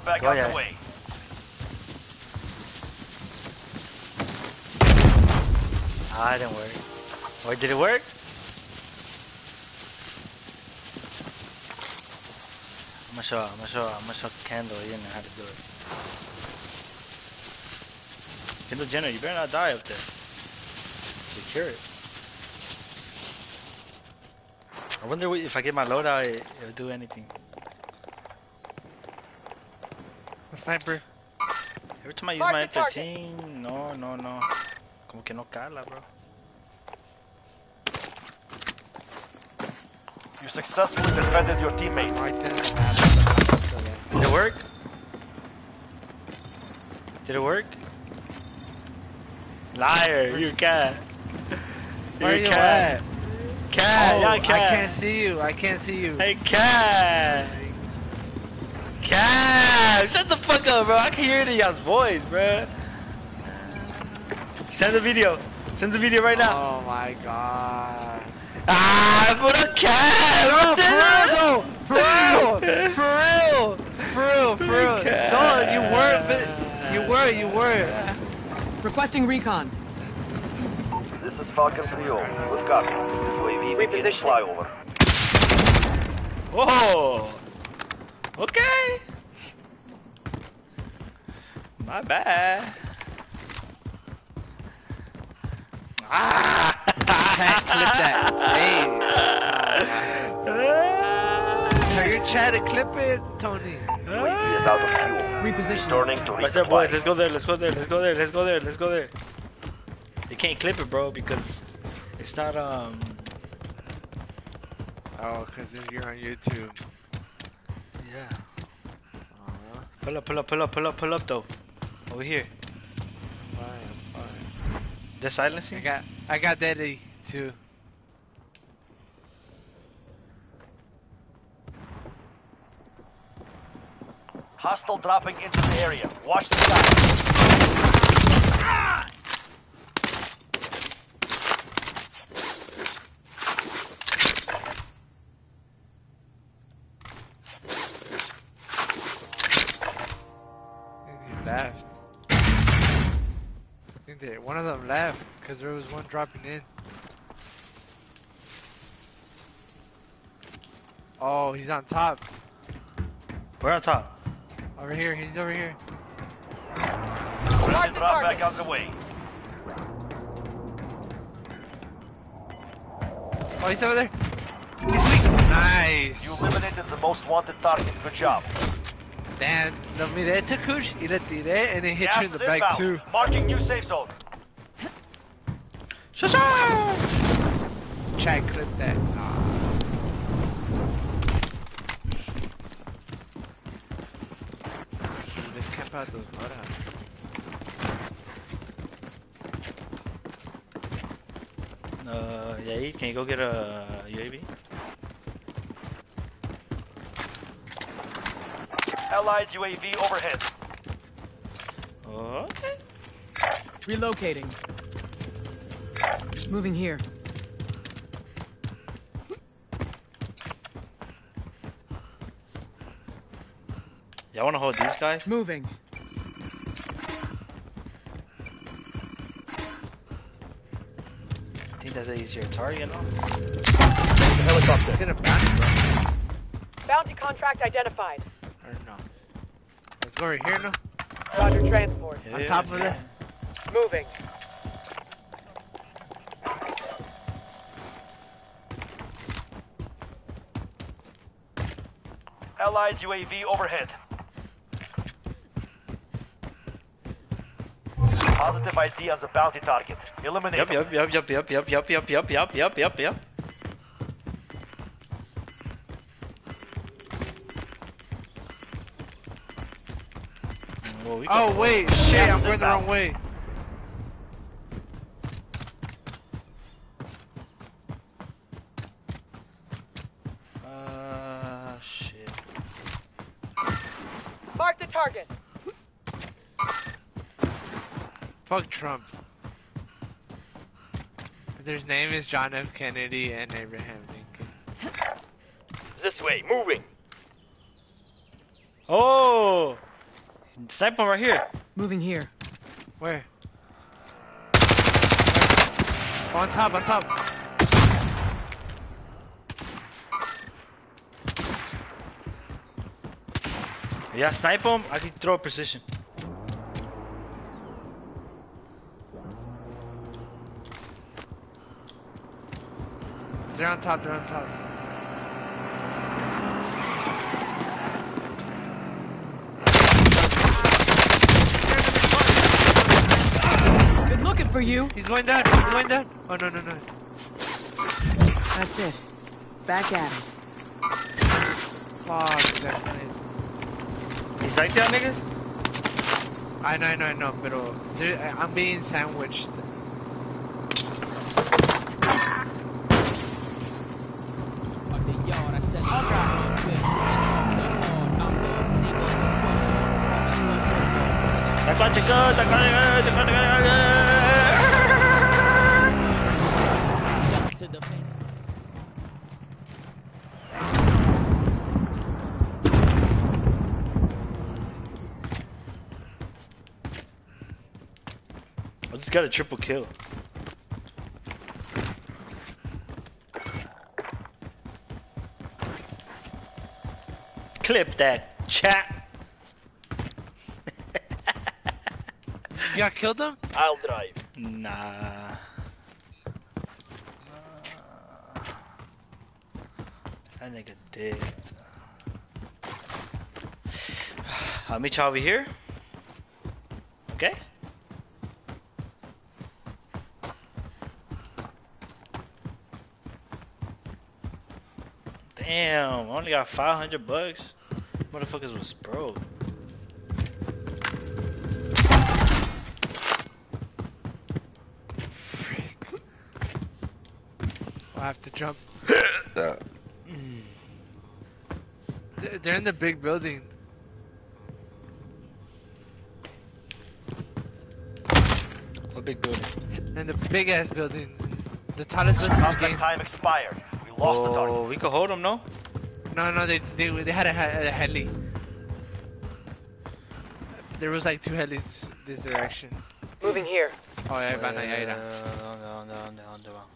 S3: Back
S2: ahead.
S3: the way.
S2: Ah, didn't work. Or did it work? I'm gonna show, I'm gonna show, I'm gonna show Kendall, you know how to do it. Kendall Jenner, you better not die up there. Secure it. I wonder if I get my loadout, it, it'll do anything.
S1: Sniper.
S2: Every time I use
S9: Mark
S2: my
S9: the target.
S2: F13, no, no, no. Como que no cala, bro.
S3: You successfully defended your teammate.
S1: Right there. in the.
S2: Did it work? Did it work? Liar, you cat.
S1: Where
S2: you
S1: you
S2: cat. Cat,
S1: Oh,
S2: yeah,
S1: I can't see you. I can't see you.
S2: Hey, cat. Cat, shut the fuck up, bro. I can hear it in y'all's voice, bro. Send the video. Send the video right now.
S1: Oh my god.
S2: Ah, put a cat.
S1: No,
S2: what
S1: for real though. For real. For real. For real. For real.
S2: Okay.
S1: No, you were, but you were, you were.
S4: Requesting recon.
S3: This is Falcon 3 Good copy. UAV beginning
S9: Repositioning.
S3: flyover.
S2: Whoa. Okay. My bad. Ah.
S1: Chat, clip that. Hey. Tell your chat to clip it, Tony.
S3: UAV is out of fuel.
S4: Repositioning.
S3: Returning to
S2: Right there, boys. Let's go there. Let's go there. Let's go there. Let's go there. Let's go there. You can't clip it, bro, because it's not um.
S1: Oh, cause if you're on YouTube.
S2: Yeah.
S1: Aw,
S2: Pull up, pull up, pull up, pull up, pull up, though. Over here.
S1: fine, fine.
S2: The
S1: I
S2: silencing.
S1: got, I got Daddy too.
S3: Hostile dropping into the area. Watch the sky.
S1: I they, one of them left because there was one dropping in. Oh, he's on top.
S2: We're on top.
S1: Over here, he's over here.
S3: Drop back on the way.
S1: Oh, he's over there. He's weak. Nice.
S3: You eliminated the most wanted target. Good job.
S1: Damn, lo miré, Takush, y le tiré, and it hit you in the back
S3: inbound.
S1: too.
S3: Marking new safe zone.
S1: Chat clip that. Aw. Let's camp out those mudhouses.
S2: Uh, yeah, can you go get a UAV?
S3: Allied UAV overhead.
S2: Okay.
S4: Relocating. Moving here.
S2: Y'all wanna hold these guys?
S4: Moving.
S2: I think that's an easier target, no?
S3: Helicopter.
S1: Get a bounty, bro.
S9: Bounty contract identified.
S1: Or no. Let's go right here now.
S9: Roger transport.
S1: On top of it.
S9: Moving.
S3: Allied UAV overhead. Positive ID on the bounty target. Eliminate
S2: Yep,
S3: them.
S2: yep, yep, yep, yep, yep, yep, yep, yep, yep, yep, yep.
S1: Oh wait, shit! I'm
S3: Gas
S1: going the wrong way.
S2: Uh, shit.
S9: Mark the target.
S1: Fuck Trump. Their name is John F. Kennedy and Abraham Lincoln.
S7: This way, moving.
S2: Oh! Snipe him right here.
S4: Moving here.
S1: Where? Oh, on top, on top.
S2: Yeah, snipe him. I can throw a precision.
S1: They're on top, they're on top.
S4: Been looking for you.
S1: He's going down, he's going down. Oh, no, no, no.
S4: That's it. Back at it.
S1: Fuck, that's it.
S2: He's like that, nigga?
S1: I know, I know, I know, pero I'm being sandwiched.
S2: Takla, cekal, takla, cekal, cekal, cekal. Got a triple kill. Clip that chat.
S1: You got killed him?
S7: I'll drive.
S2: Nah. That nigga dead. I'll meet you over here. Okay? Damn, I only got 500 bucks. Motherfuckers was broke.
S1: I'll have to jump. They- They're in the big building.
S2: What big building?
S1: In the big ass building. The tallest building in the
S3: Contract
S1: game.
S3: time expired. We lost the target.
S2: Oh, we could hold them, no?
S1: No, no, they they, they had a, he- a heli. There was like two helis this direction.
S9: Moving here.
S1: Oh, yeah, van allá, mira.
S2: ¿Dónde, dónde, dónde, dónde van?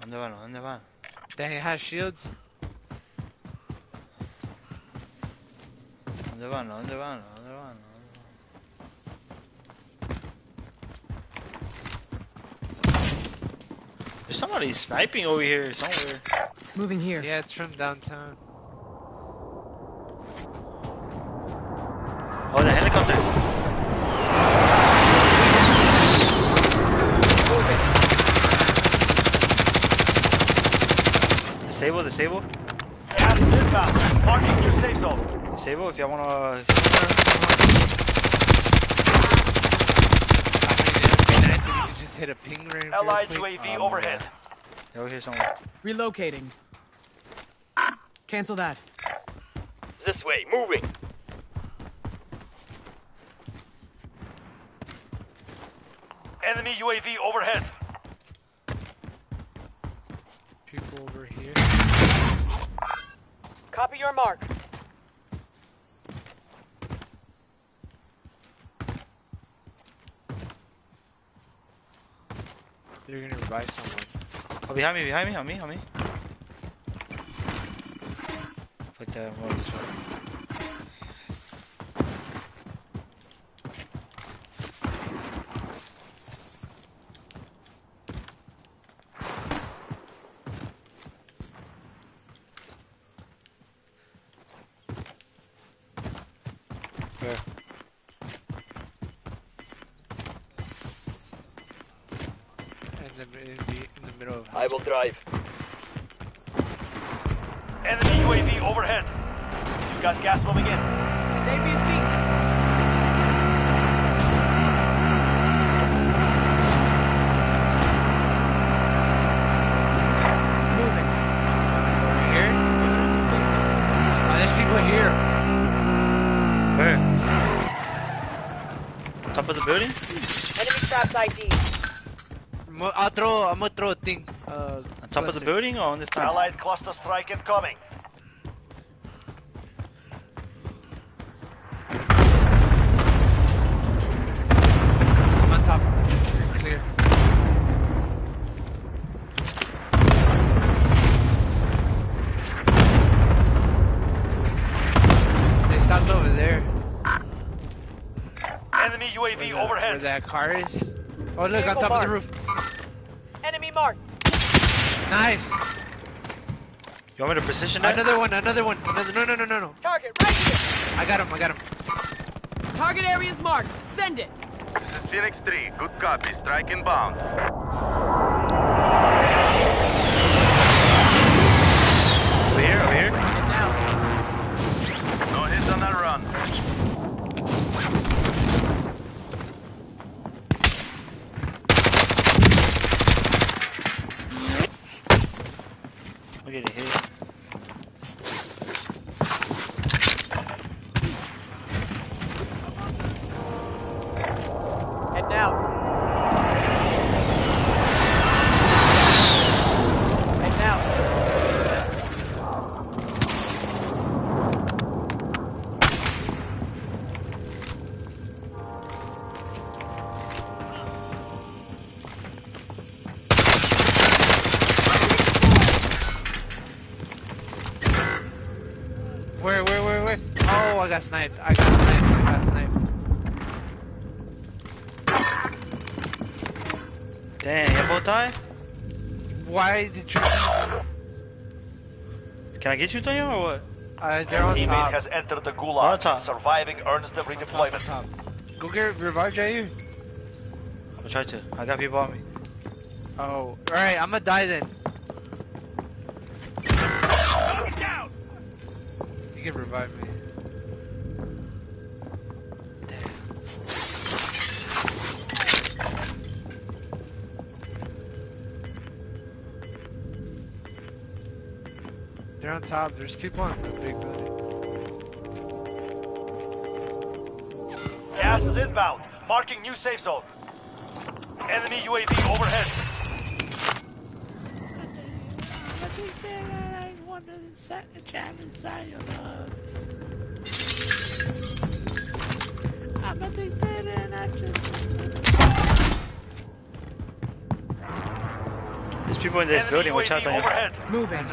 S2: ¿Dónde van? ¿Dónde van?
S1: They have shields.
S2: ¿Dónde van? ¿Dónde van? ¿Dónde van? There's somebody sniping over here somewhere.
S4: Moving here.
S1: Yeah, it's from downtown.
S2: Oh, the helicopter. Disable, disable.
S3: Gas is inbound. Marking new safe zone.
S2: Disable if y'all wanna.
S1: I mean, it'd be nice if you could just hit a ping ring.
S3: Allied. UAV
S2: Um,
S3: overhead.
S2: They're over here somewhere.
S4: Relocating. Cancel that.
S7: This way, moving.
S3: Enemy UAV overhead.
S1: People over here.
S9: Copy your mark.
S1: They're gonna revive someone.
S2: Oh, behind me, behind me, on me, on me. Like that, more this way. Where?
S1: And then in the, in the middle of
S7: I will drive.
S3: Enemy UAV overhead. You've got gas moving in.
S4: Save me a seat. Moving.
S1: here. Oh, there's people here.
S2: Where? Top of the building?
S9: Enemy traps ID.
S1: Mo- I'll throw. I'm gonna throw a thing
S2: top of the building or on this side?
S3: Allied cluster strike incoming. On top. Clear. They stopped over there. Enemy UAV
S1: where the,
S3: overhead.
S1: Where that car is. Oh look, on top of the roof.
S9: Enemy marked.
S1: Nice.
S2: You want me to position that?
S1: Another one, another one. Another, no, no, no, no, no.
S9: Target right here.
S1: I got him, I got him.
S4: Target area is marked. Send it.
S6: This is Phoenix 3. Good copy. Strike inbound.
S1: Got sniped. I got sniped. I got sniped.
S2: Damn, you both die?
S1: Why did you?
S2: Can I get you, Tonya, or what?
S1: Uh, they're on
S3: Teammate
S1: top.
S3: has entered the
S2: On
S3: gulag.
S2: top.
S3: Surviving earns them
S1: On
S3: redeployment.
S1: top. Go get revive Jair.
S2: I'll try to. I got people on me.
S1: Oh, alright, I'm gonna die then. You can revive me. They're on top. There's people on the big building.
S3: Gas is inbound. Marking new safe zone. Enemy UAV overhead. I'm addicted and I just...
S2: There's people in this
S3: Enemy
S2: building. Watch out,
S3: UAV
S2: Tonya.
S3: overhead.
S4: Moving.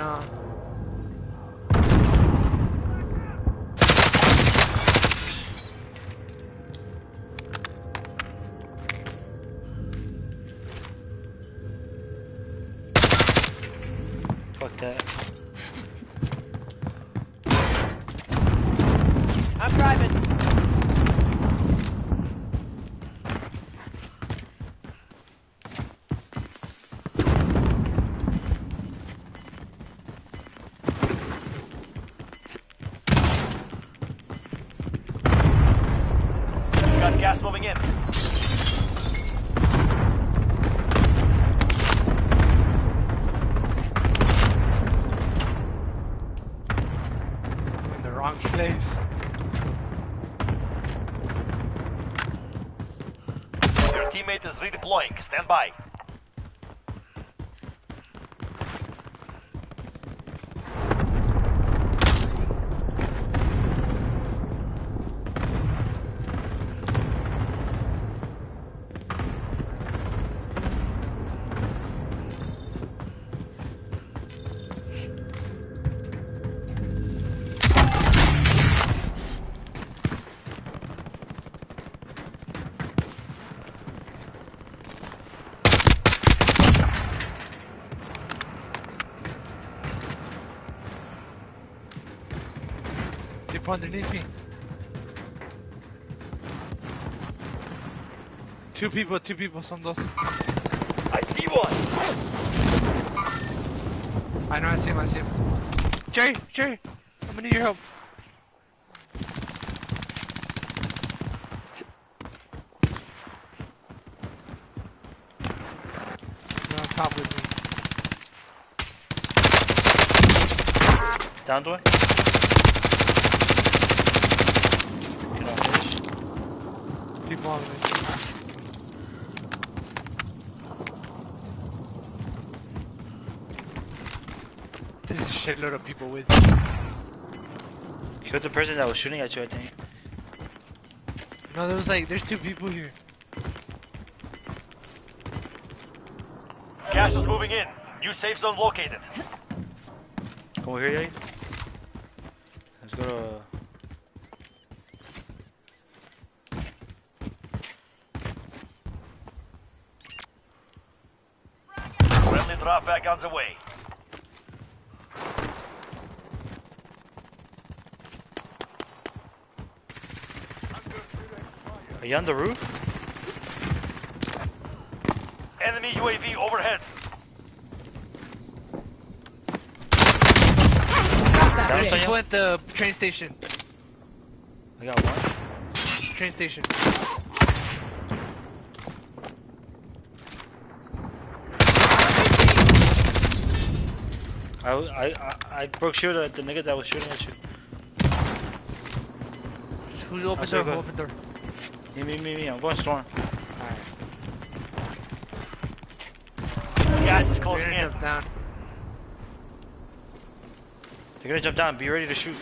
S1: People underneath me. Two people, two people, son dos.
S7: I see one.
S1: I know, I see him, I see him. Jerry, Jerry, I'm gonna need your help. On top with me.
S2: Down one.
S1: shitload of people with you.
S2: got the person that was shooting at you, I think.
S1: No, there was like, there's two people here.
S3: Gas is moving in. New safe zone located.
S2: Come over here, Yai. Let's go to...
S3: Friendly drop back on the way.
S2: Are you on the roof?
S3: Enemy UAV overhead.
S2: Down,
S1: There's
S2: Sonia?
S1: people at the train station.
S2: I got one.
S1: Train station.
S2: I, I, I, I broke shield at the nigga that was shooting at you.
S1: Who's open
S2: I'll
S1: door? Who open door?
S2: Me, me, me, me. I'm going storm.
S3: Gas is
S1: They're
S3: closing in.
S1: jump down.
S2: They're gonna jump down. Be ready to shoot.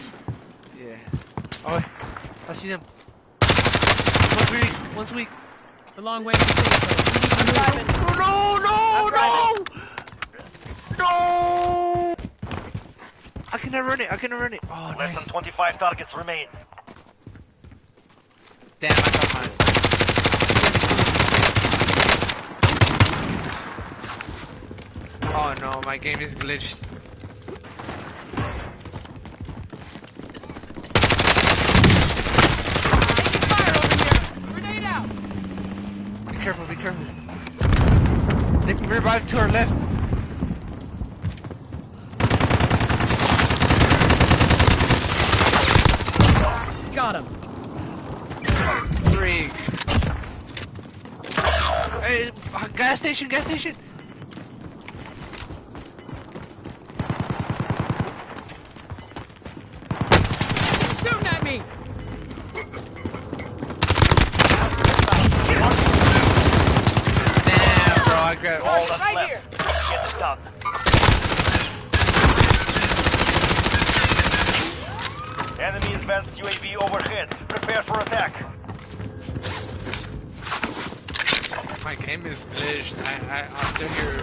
S1: Yeah. Oh, I see them. One's weak. One's weak.
S4: It's a long way to the safe zone.
S1: No, no, no! No! I can never run it. I can never run it. Oh,
S3: Less
S1: nice.
S3: than 25 targets remain.
S1: Damn, I got mine. Oh no, my game is glitched. Be careful, be careful. They revive to our left.
S4: Got him.
S1: Freak. Hey, uh, gas station, gas station.
S4: Shooting at me!
S1: Damn, bro, I grabbed.
S3: All that's
S9: Right
S3: left.
S9: here.
S3: Get it done. Enemy advanced UAV overhead. Prepare for attack.
S1: My game is glitched. I, I, I'm still here.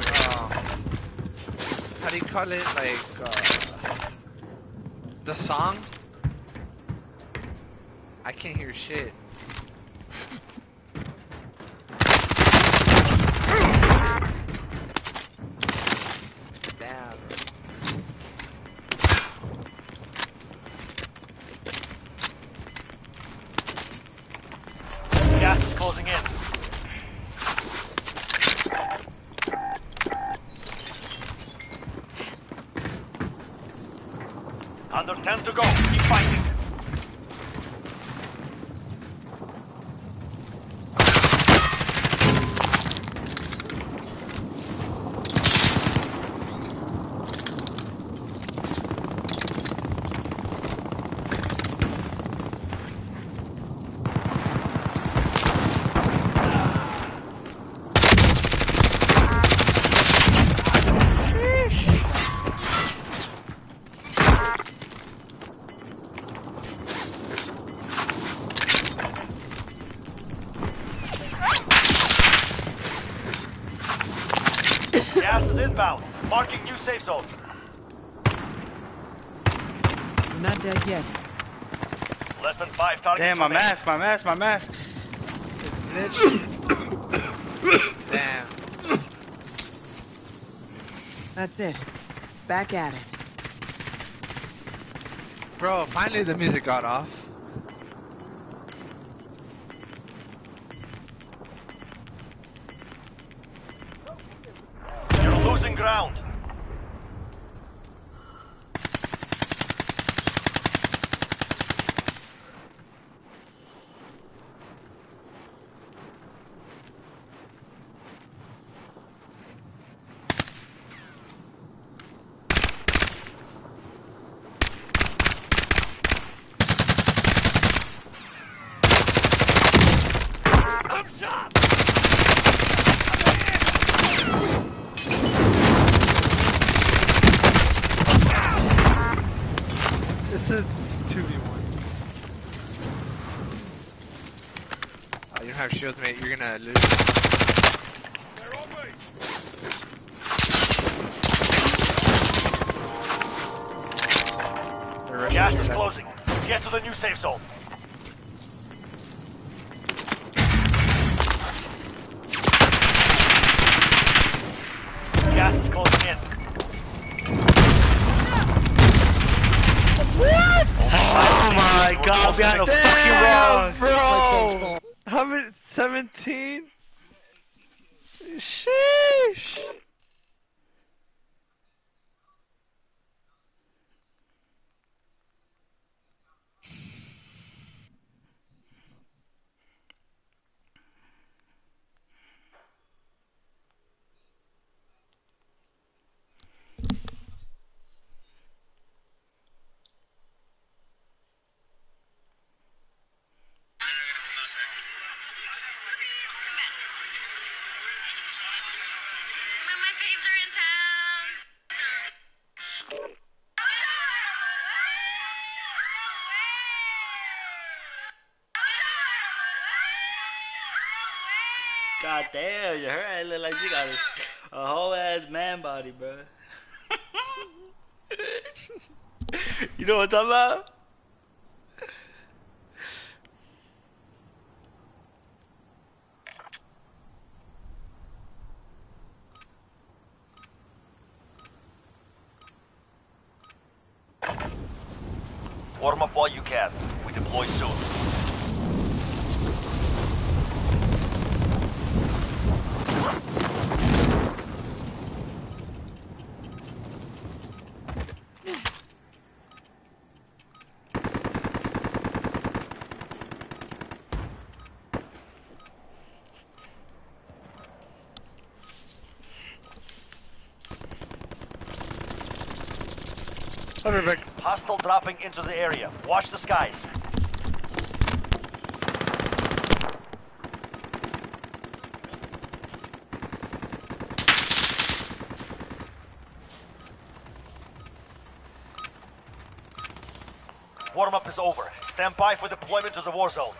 S1: Uh, how do you call it? Like uh, the song. I can't hear shit. Damn.
S3: Gas is closing in. Under 10 to go. Keep fighting. Gas is inbound. Marking new safe zone.
S4: I'm not dead yet.
S3: Less than five targets
S2: Damn, my mask, my mask, my mask.
S1: It's glitched. Damn.
S4: That's it. Back at it.
S1: Bro, finally the music got off.
S2: God damn, her ass look like she got a, a whole ass man body, bro. you know what I'm talking about?
S3: Warm up while you can. We deploy soon. Hostile dropping into the area. Watch the skies. Warm up is over. Stand by for deployment to the war zone.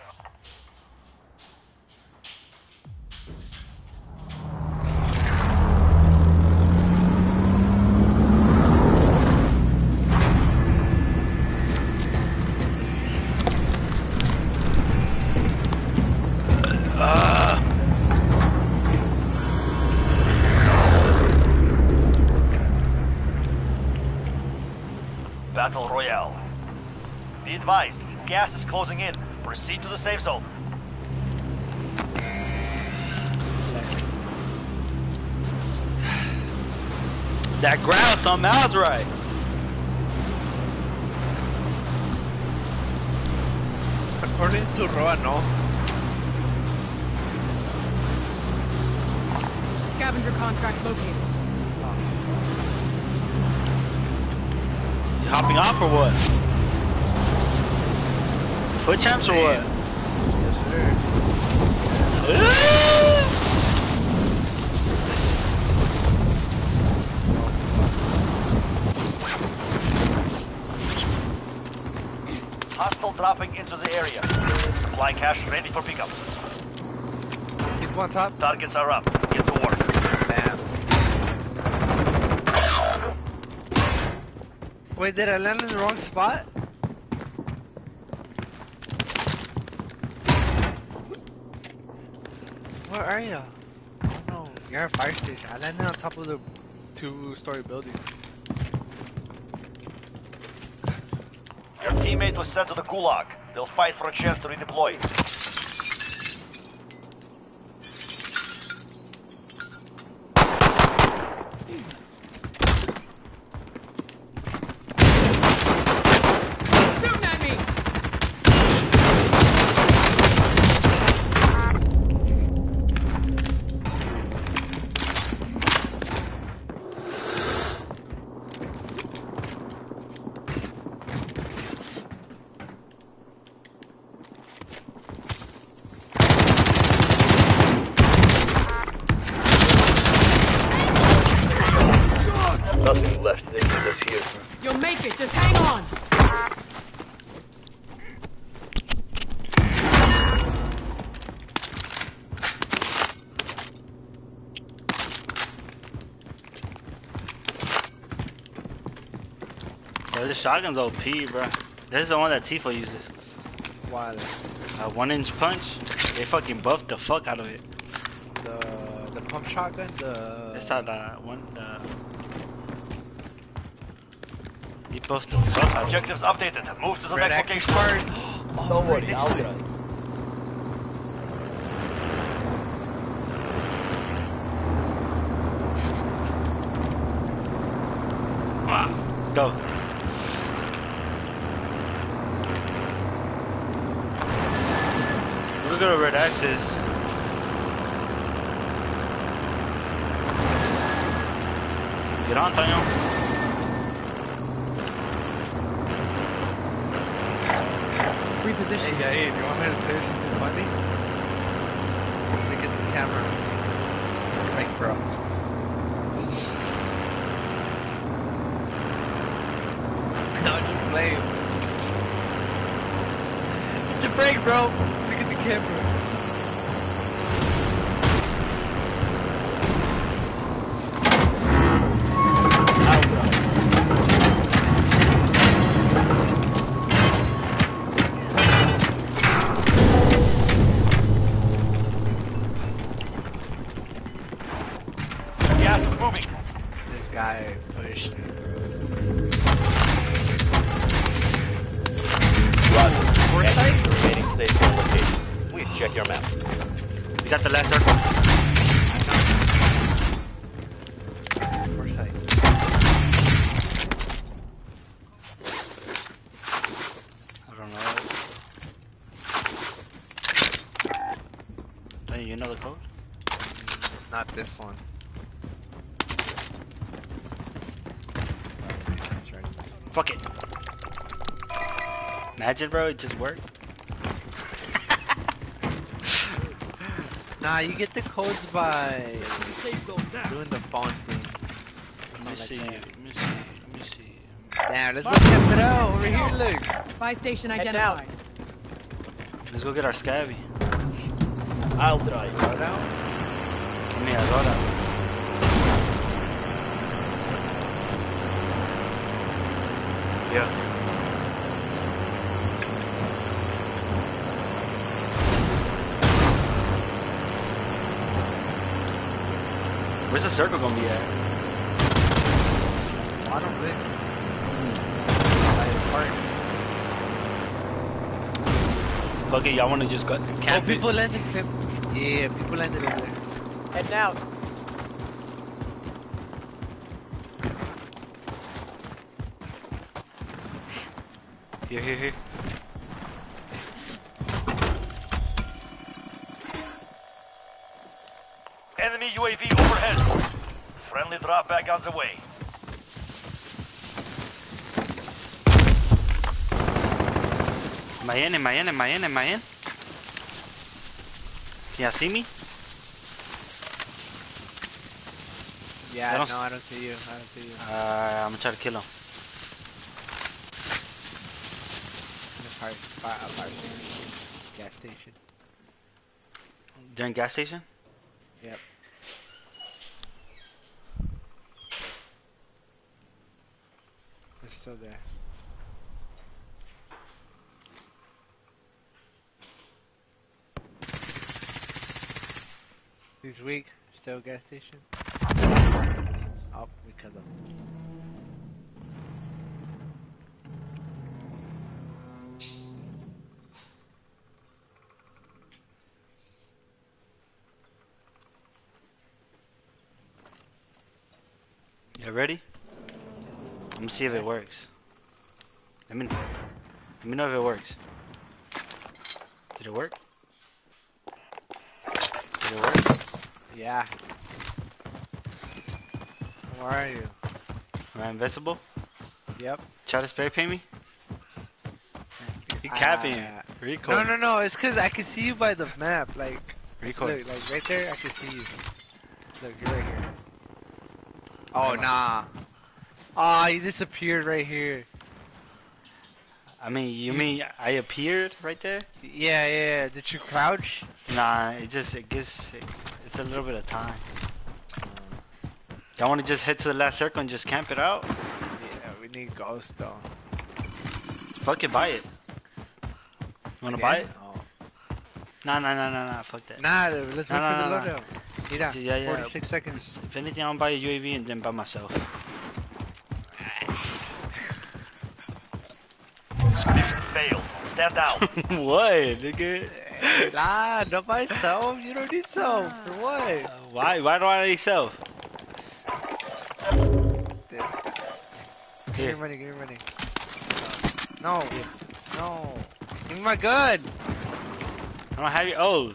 S3: Closing in. Proceed to the safe zone.
S2: That growl somehow right.
S1: According to Roa, no.
S4: Scavenger contract located.
S2: You hopping off or what? Foot champs or what?
S1: Yes, sir.
S3: Hostile dropping into the area. Supply cache ready for pickup.
S1: Keep on top.
S3: Targets are up. Get to work.
S1: Damn. Wait, did I land in the wrong spot? Where are you? Oh no, you're at fire station. I landed on top of the two-story building.
S3: Your teammate was sent to the Gulag. They'll fight for a chance to redeploy.
S4: Shooting at me!
S7: Nothing left in this here.
S4: You'll make it, just hang on!
S2: Bro, this shotgun's OP, bro. This is the one that Tifa uses.
S1: Why?
S2: A one inch punch. They fucking buffed the fuck out of it.
S1: The the pump shotgun. The
S2: It's not that one. The... He buffed the fuck out of it.
S3: Objectives updated. Move to the
S1: red
S3: next
S1: action
S3: location.
S1: card.
S7: Oh, Don't worry, I'll drive.
S2: Go. Look at the red axes. Get on, Daniel.
S4: Reposition.
S1: Hey, Gabe, you want me to tell you something funny? Look at the camera. It's a prank, bro. No, just playing. It's a prank, bro. Look at the camera.
S7: I'll drive.
S3: Gas is moving.
S1: This guy pushed.
S7: Roger. Remaining station location. Please check your map.
S2: You got the last circle?
S1: Foresight.
S2: I don't know. Daniel, you know the code?
S1: Not this one. That's right.
S2: Fuck it. Imagine, bro, it just worked.
S1: Nah, you get the codes by doing the phone thing.
S2: Let me see. Let me see. Let me see.
S1: that. Damn, let's go check it out over here. Look.
S4: Buy station identified.
S2: Let's go get our scabby.
S7: I'll drive.
S1: Go down.
S2: Mi adora. Yeah. Where's the circle gonna be at?
S1: Bottom of it. By the park.
S2: Fuck it, y'all wanna just go
S1: Oh,
S2: camp it?
S1: people landed. Camp. Yeah, people landed over there.
S9: Heading out.
S2: Here, here, here.
S3: Enemy UAV overhead. Friendly drop back on the way.
S2: Mayen, Mayen, Mayen, Mayen. Can y'all see me?
S1: Yeah,
S2: I don't
S1: no,
S2: s-
S1: I don't see you. I don't see you.
S2: Uh, I'm gonna try to kill him.
S1: In the park, fire, uh, fire gas station.
S2: During gas station?
S1: Yep. Still there. He's weak. Still gas station. Oh, we killed him.
S2: You ready? I'm gonna see if it works. Let me, let me know if it works. Did it work? Did it work?
S1: Yeah. Where are you?
S2: Am I invisible?
S1: Yep.
S2: Try to spray paint me? You capping it.
S1: Uh,
S2: Recoil.
S1: No, no, no. It's because I can see you by the map. Like,
S2: Recoil.
S1: look, like right there, I can see you. Look, you're right here. Oh, nah. Ah, you disappeared right here.
S2: I mean, you mean I appeared right there?
S1: Yeah, yeah, yeah. Did you crouch?
S2: Nah, it just, it gets it, it's a little bit of time. Y'all wanna just head to the last circle and just camp it out?
S1: Yeah, we need ghost though.
S2: Fuck it, buy it. Wanna buy it?
S1: Again? Oh.
S2: Nah, nah, nah, nah, nah, fuck that.
S1: Nah, let's wait
S2: Nah,
S1: for the
S2: nah, nah, nah.
S1: loadout. Mira,
S2: Yeah, yeah.
S1: 46 seconds.
S2: If anything, I'll buy a UAV and then by myself.
S3: Stand down.
S2: what, nigga?
S1: Nah, not myself. You don't need self. For what?
S2: Uh, why? Why do I need self?
S1: Give me
S2: Here.
S1: money, give me money. No. No. Give me my gun.
S2: I don't have your. Oh.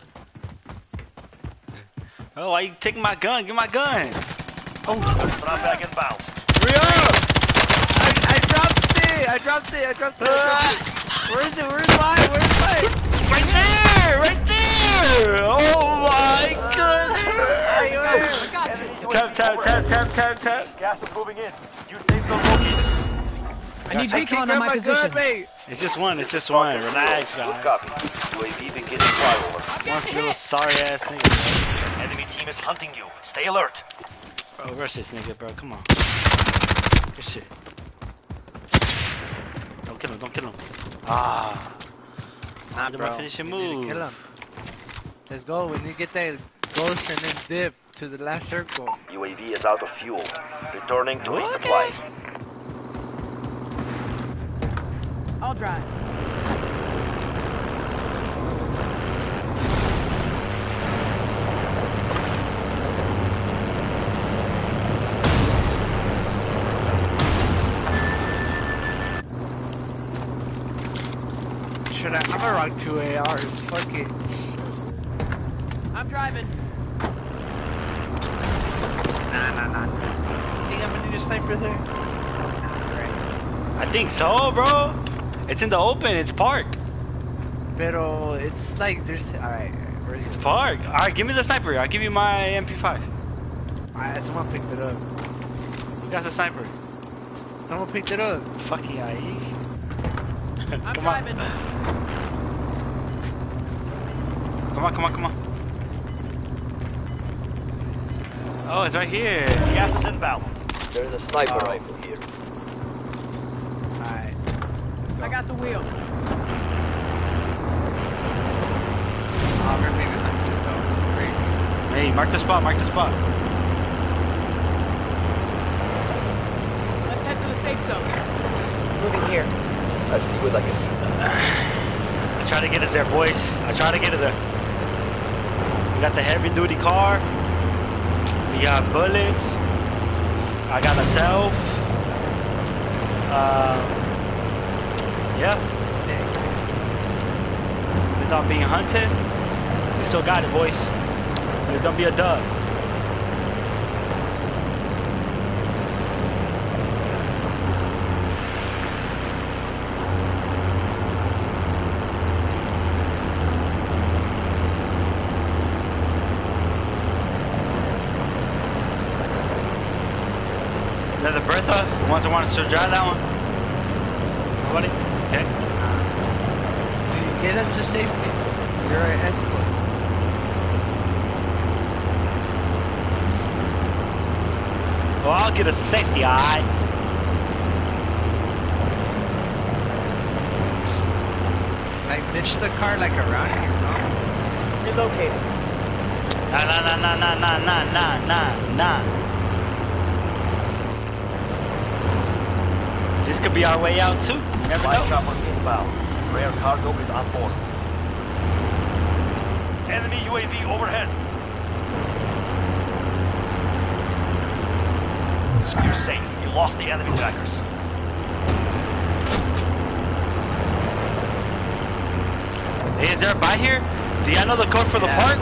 S2: Oh, why you taking my gun? Give my gun. Oh.
S3: Drop back inbound.
S2: Hurry up!
S1: I, I dropped it. I dropped it. I dropped it. I dropped it. Ah. Where is it? Where's mine? Where's mine?
S2: Right there! Right there! Oh my goodness!
S4: I got you.
S2: Tap, tap, tap, tap, tap, tap.
S3: Gas is moving in. You safe zone located.
S4: I need
S1: I
S4: recon on my
S1: my
S4: position.
S1: gun.
S2: It's just one, it's just one. Relax,
S3: Good
S2: guys.
S3: copy. UAV beginning flyover.
S2: One
S4: getting
S2: little sorry ass nigga,
S3: Enemy team is hunting you. Stay alert.
S2: bro. Bro, rush this nigga, bro. Come on. Good shit. Don't kill him, don't kill him. Ah.
S1: Nah,
S2: Did my
S1: bro.
S2: finishing
S1: we need to
S2: move.
S1: kill him. Let's go. We need to get that ghost and then dip to the last circle.
S3: UAV is out of fuel. Returning to
S2: What?
S3: resupply.
S4: I'll drive.
S1: I? I'm rock two ARs. Fuck it.
S4: I'm driving.
S1: Nah, nah, nah. You think I'm gonna need a sniper there?
S2: I think so, bro. It's in the open, it's park.
S1: Pero it's like there's. Alright, where's
S2: It's
S1: it?
S2: park. Alright, give me the sniper. I'll give you my MP5.
S1: Alright, someone picked it up.
S2: You got the sniper.
S1: Someone picked it up.
S2: Fucking IE.
S4: I'm
S2: come on.
S4: Driving.
S2: Come on, come on, come on. Oh, it's right here.
S3: Gas is inbound.
S7: There's a sniper
S1: Oh.
S7: rifle here.
S1: Alright.
S4: I got the wheel.
S1: Oh, we're maybe hunted though. Great.
S2: Hey, mark the spot, mark the spot.
S4: Let's head to the safe zone.
S9: Moving here.
S7: I see what I can see.
S2: I try to get us there, boys. I try to get us there. We got the heavy duty car. We got bullets. I got a self. Uh, yeah. Without being hunted, we still got it, boys. It's gonna be a dub. Is that the Bertha? The ones that want us to drive that one? Nobody? Okay.
S1: Get us to safety. You're an escort.
S2: Well, I'll get us a safety, alright?
S1: Like, ditch the car like around here, no?
S9: Relocating.
S2: Nah, nah, nah, nah, nah, nah, nah, nah, nah, nah. This could be our way out too. You never
S3: Flight
S2: know.
S3: choppers inbound. Rare cargo is on board. Enemy UAV overhead. You're safe. You lost the enemy trackers.
S2: Hey, is there a buy here? Do y'all know the code for the
S1: Yeah.
S2: park?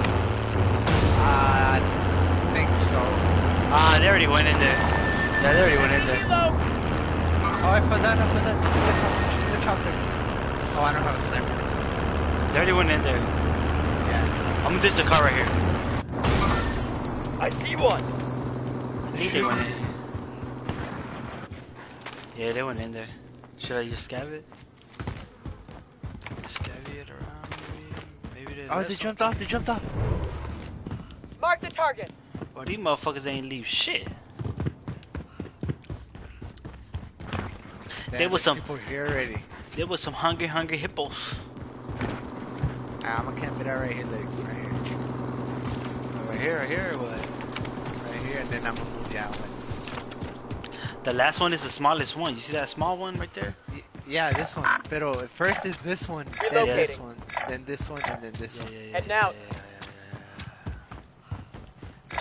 S1: Uh, I think so.
S2: Ah, they already went in there. Yeah, they already went in there.
S9: Reload.
S1: Oh, I put that, I put that. The chopper, the chopper. Oh, I don't have a sniper.
S2: They already went in there.
S1: Yeah.
S2: I'm gonna ditch the car right here.
S7: I see one.
S2: I think they went in. Yeah, they went in there. Should I just scab it? Scab it around maybe? Maybe they
S1: Oh,
S2: left
S1: they
S2: some-
S1: jumped off, they jumped off.
S9: Mark the target.
S2: Well, these motherfuckers ain't leave shit.
S1: Damn,
S2: There was some-
S1: people here already.
S2: There was some hungry, hungry hippos.
S1: Ah, I'm gonna camp it out right here, like, right here. Oh, right here, right here, what? Right here, and then I'm gonna move down. Like,
S2: The last one is the smallest one. You see that small one right there?
S1: Yeah, this one. Pero first is this one, then this
S9: Relocating.
S1: one, then this one, and then this one.
S9: Heading out.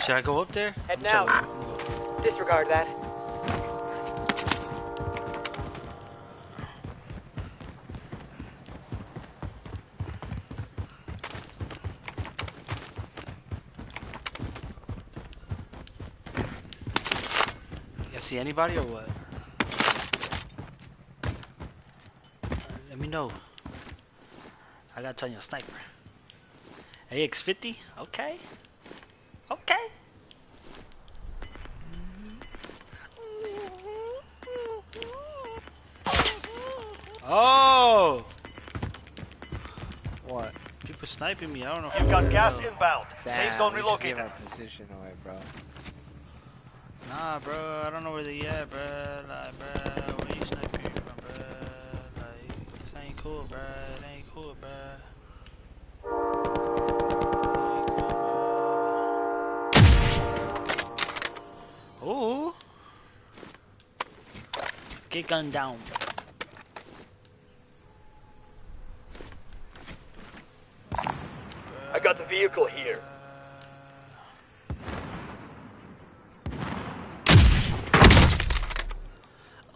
S2: Should I go up there?
S9: Heading
S2: I'm
S9: out. Disregard that.
S2: See anybody or what? Let me know. I gotta turn you a sniper. AX50? Okay. Okay. Oh!
S1: What?
S2: People sniping me. I don't know.
S3: You've got
S2: who-
S3: gas inbound. Safe zone
S1: we
S3: relocated.
S1: position away, bro.
S2: Nah, bro, I don't know where they at, bro. Like, bro, where you sniping from, bro? Like, this ain't cool, bro. It ain't cool, bro. Ooh. Get gunned down.
S3: I got the vehicle here.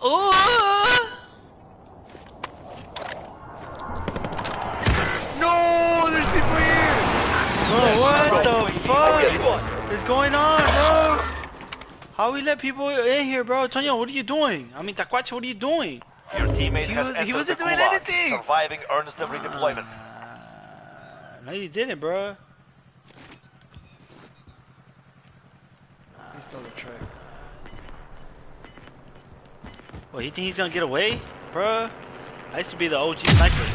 S2: Ooh.
S1: No, there's people here.
S2: Bro, what the fuck is going on, bro? How we let people in here, bro? Tonyo, what are you doing? I mean, Taquachi, what are you doing?
S3: Your teammate
S1: He
S3: has
S1: was- he
S3: entered
S1: wasn't
S3: the
S1: doing
S3: gulag.
S1: anything.
S3: Surviving earns them redeployment.
S2: Uh, no, you didn't, bro.
S1: He stole the truck.
S2: What, you think he's gonna get away? Bro, I used to be the OG sniper.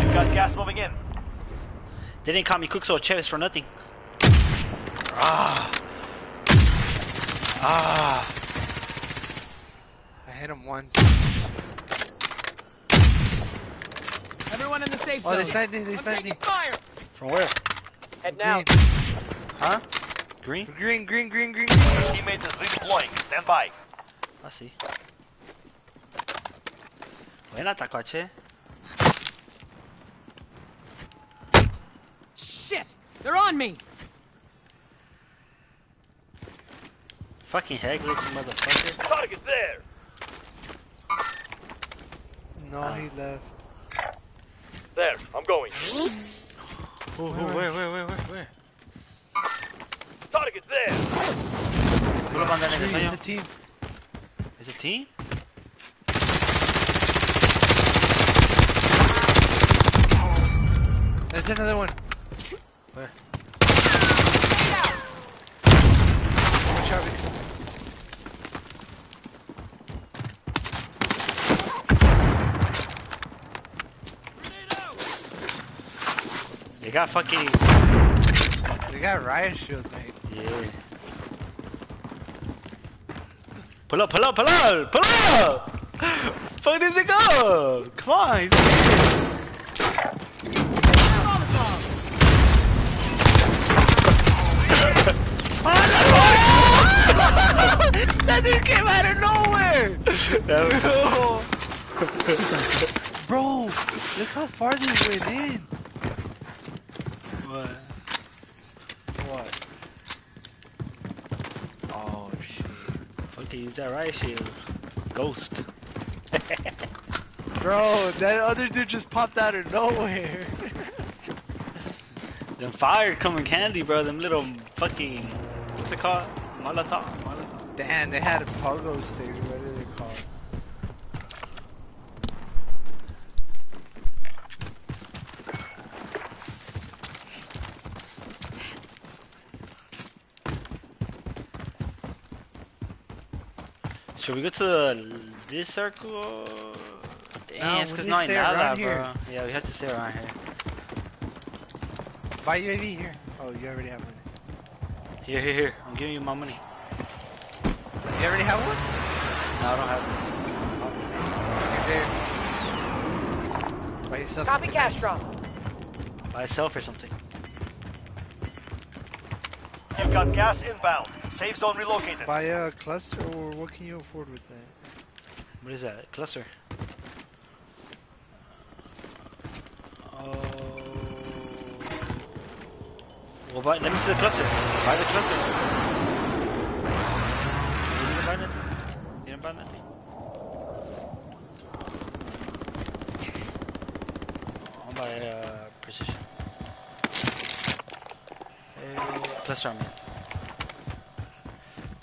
S3: You've got gas moving in.
S2: They didn't call me Cookso Chavez for nothing. Ah. Ah.
S1: I hit him once.
S4: Everyone in the safe
S1: Oh,
S4: zone.
S1: they sniped me, they
S4: I'm taking fire.
S2: From where?
S9: Head now.
S2: Huh? Green?
S1: Green, green, green, green.
S3: Your teammate is redeploying. Stand by.
S2: I see. Buena, Taquache.
S4: Shit! They're on me.
S2: Fucking head glitching motherfucker.
S3: Target there.
S1: No, he ah. left.
S3: There. I'm going.
S2: Ooh, ooh, where, where, where, where, where?
S3: Target there.
S2: Put him on that nigga,
S1: it's a team.
S2: Is it team?
S1: There's another one.
S2: Where?
S1: Watch out,
S2: They got fucking.
S1: They got riot shields, mate.
S2: Yeah. Pull up, pull up, pull up, pull up! Fuck does it go? Come on, he's
S1: that dude came out of nowhere! Bro, look how far they went in.
S2: What?
S1: What? Oh, shit.
S2: Use that riot shield. Ghost.
S1: Bro, that other dude just popped out of nowhere.
S2: Them fire coming candy, bro. Them little fucking. What's it called? Molotov. Molotov.
S1: Damn, they had a pogo stick. What are they called?
S2: Should we go to the, this circle? Damn,
S1: No,
S2: it's
S1: we
S2: cause
S1: need
S2: no
S1: to stay
S2: nada,
S1: around
S2: bro.
S1: here.
S2: Yeah, we have to stay around here.
S1: Buy UAV here. Oh, you already have one.
S2: Here, here, here. I'm giving you my money.
S1: You already have one?
S2: No, I don't have one.
S1: You're there. Buy yourself
S9: Copy
S1: something
S9: cash
S1: nice.
S9: drop.
S2: Buy a self or something.
S3: You've got gas inbound. Safe zone relocated.
S1: Buy a cluster, or what can you afford with that?
S2: What is that? Cluster. Oh. Well, buy, let me see the cluster. Buy the cluster.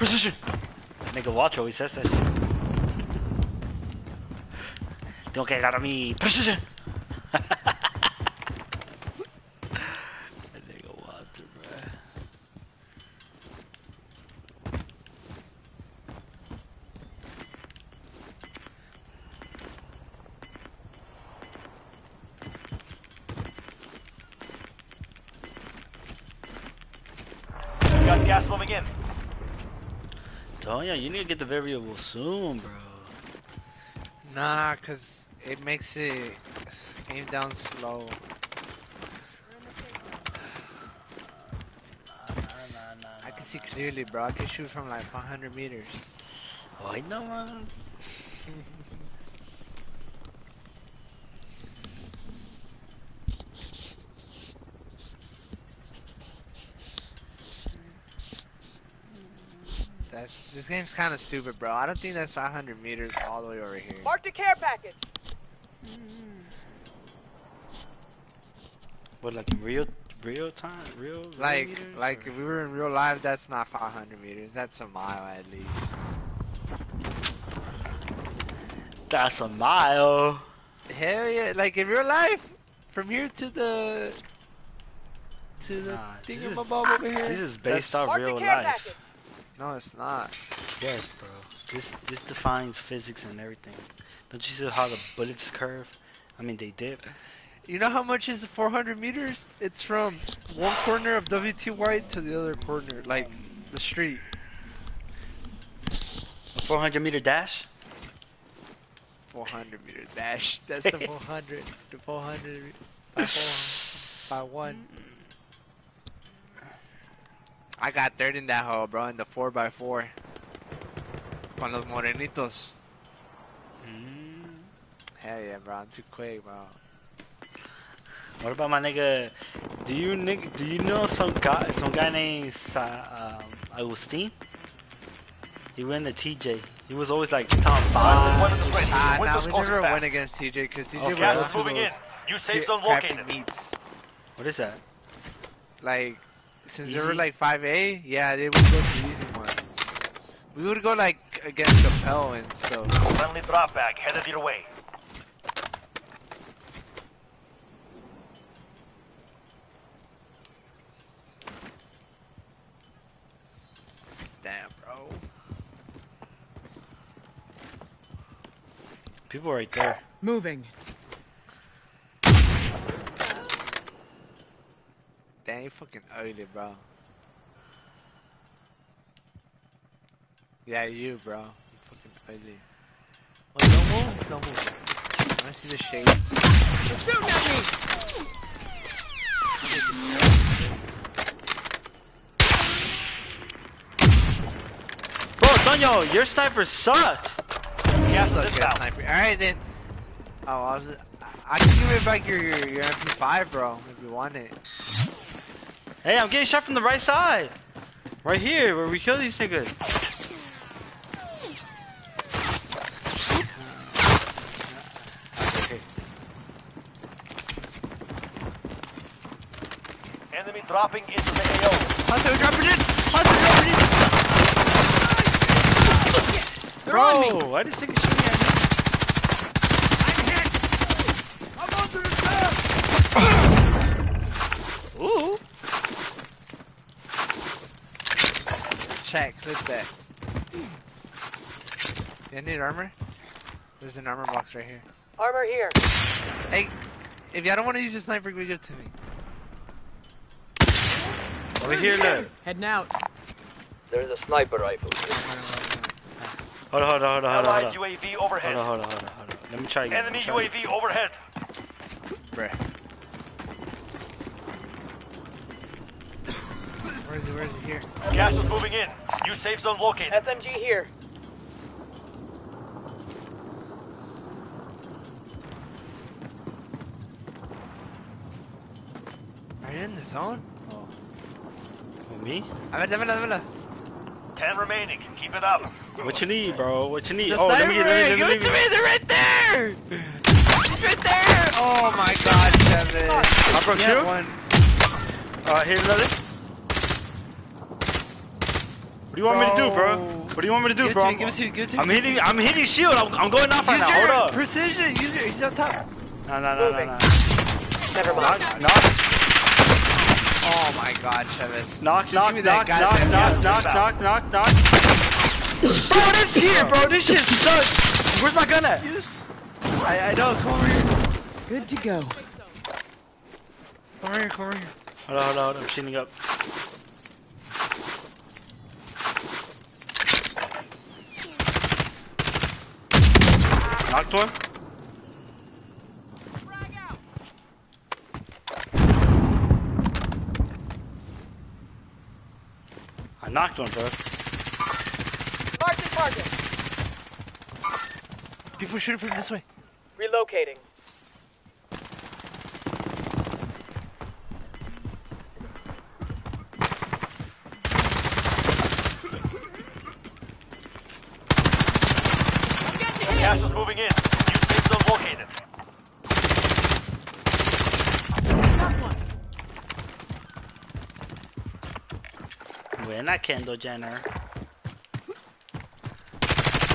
S2: Precision! Nigga, watch always says that shit. Tengo que agarrar mi precision. That nigga Walter, bruh.
S3: You've got gas moving in.
S2: Tonya, you need to get the variable soon, bro.
S1: Nah, cause it makes it aim down slow. I can see clearly, bro. I can shoot from like 500 meters.
S2: Oh, I know, man.
S1: That's this game's kind of stupid, bro. I don't think that's 500 meters all the way over here.
S9: Mark the care package.
S2: What, like in real, real time, real, real
S1: Like,
S2: meters,
S1: like
S2: or-
S1: if we were in real life, that's not 500 meters. That's a mile at least.
S2: That's a mile.
S1: Hell yeah! Like in real life, from here to the to the
S2: Nah,
S1: thing
S2: this
S1: in
S2: is-
S1: my bulb over here.
S2: This is based
S1: that's-
S2: off real life.
S9: package.
S1: No, it's not.
S2: Yes, bro. This this defines physics and everything. Don't you see how the bullets curve? I mean, they dip.
S1: You know how much is 400 meters? It's from one corner of WTY to the other corner, like the street.
S2: A 400 meter dash.
S1: 400 meter dash. That's the 400. The 400 by, four, by one. I got third in that hole, bro, in the 4x4. Con los morenitos.
S2: Mm.
S1: Hell yeah, bro. I'm too quick, bro.
S2: What about my nigga? Do you nig- Do you know some guy? Some guy named Sa- um, Agustin? He went to TJ. He was always like top five.
S3: Weapons ready.
S1: Ah, nah,
S3: Windows
S1: we never
S3: fast.
S1: went against TJ because TJ
S2: Okay.
S1: was
S3: Gas
S1: into
S3: is moving in.
S1: those
S3: New safe zone
S1: meats.
S2: What is that?
S1: Like, since they were like 5A, yeah, they would go to easy ones. We would go like against Capel and stuff.
S3: Friendly drop bag headed your way.
S1: Damn, bro.
S2: People right there.
S4: Moving.
S1: Damn, you fucking ugly, bro. Yeah, you, bro. You fucking ugly. Oh, don't move, don't. I see the shades.
S4: They're shooting at me!
S2: Bro, Tonyo, your sniper sucks.
S3: Gas
S1: Suck
S3: is
S1: ass sniper. Alright then. Oh, I was. I can give you back your, your your MP5, bro, if you want it.
S2: Hey, I'm getting shot from the right side. Right here, where we kill these niggas.
S1: Okay.
S3: Enemy dropping into the AO.
S1: Hunter, dropping it! Hunter, dropping it!
S4: They're on me!
S2: Bro, why this nigga shooting at me? Ooh.
S1: Check, click that. You need armor? There's an armor box right here.
S9: Armor here.
S1: Hey, if y'all don't want to use the sniper, give it to me.
S2: Over here, look.
S4: Heading out.
S7: There's a sniper rifle.
S2: Hold on, hold on, hold on, hold on.
S3: Allied
S2: Hold on,
S3: UAV overhead.
S2: hold on, hold on, hold on. hold on. Let me try again.
S3: Enemy
S2: let me again.
S3: UAV overhead.
S1: Bruh. Where is it? Where is it? Here.
S3: Gas is moving in. New safe zone located.
S9: SMG here.
S1: Are you in the zone? Oh.
S2: Me?
S1: A ver, dámela, dámela.
S3: Ten remaining. Keep it up.
S2: What you need, bro? What you need?
S1: The
S2: oh, let me get
S1: ray,
S2: let me,
S1: give it
S2: me,
S1: to me, they're right there! He's right there! Oh my god, Kevin.
S2: I broke
S1: Yeah,
S2: two.
S1: one.
S2: Uh, here's another. What do you want me to do, bro?
S1: Bro.
S2: What do you want me to do,
S1: Give
S2: bro?
S1: to me, give it to me, give it to me.
S2: I'm hitting, I'm hitting shield. I'm, I'm going off right now. Hold up.
S1: precision, use your, he's on top.
S2: No, no, no, no,
S9: Moving.
S2: no.
S9: Never mind.
S2: Knock, knock,
S1: Oh my god, Chevez.
S2: knock,
S1: Just
S2: knock,
S1: give me that
S2: knock, knock, knock, knock, knock, knock, knock. Bro, this here, bro. This shit sucks. Where's my gun at?
S1: Yes. I, I know, come over here.
S4: Good to go.
S1: Come over here, come over here.
S2: Hold on, hold on, hold on. I'm shooting up. Knocked. I knocked one, bro.
S9: Mark the target.
S1: People shooting from this way.
S9: Relocating.
S3: Gas is moving in. New safe zone located.
S2: Buena, Kendall Jenner.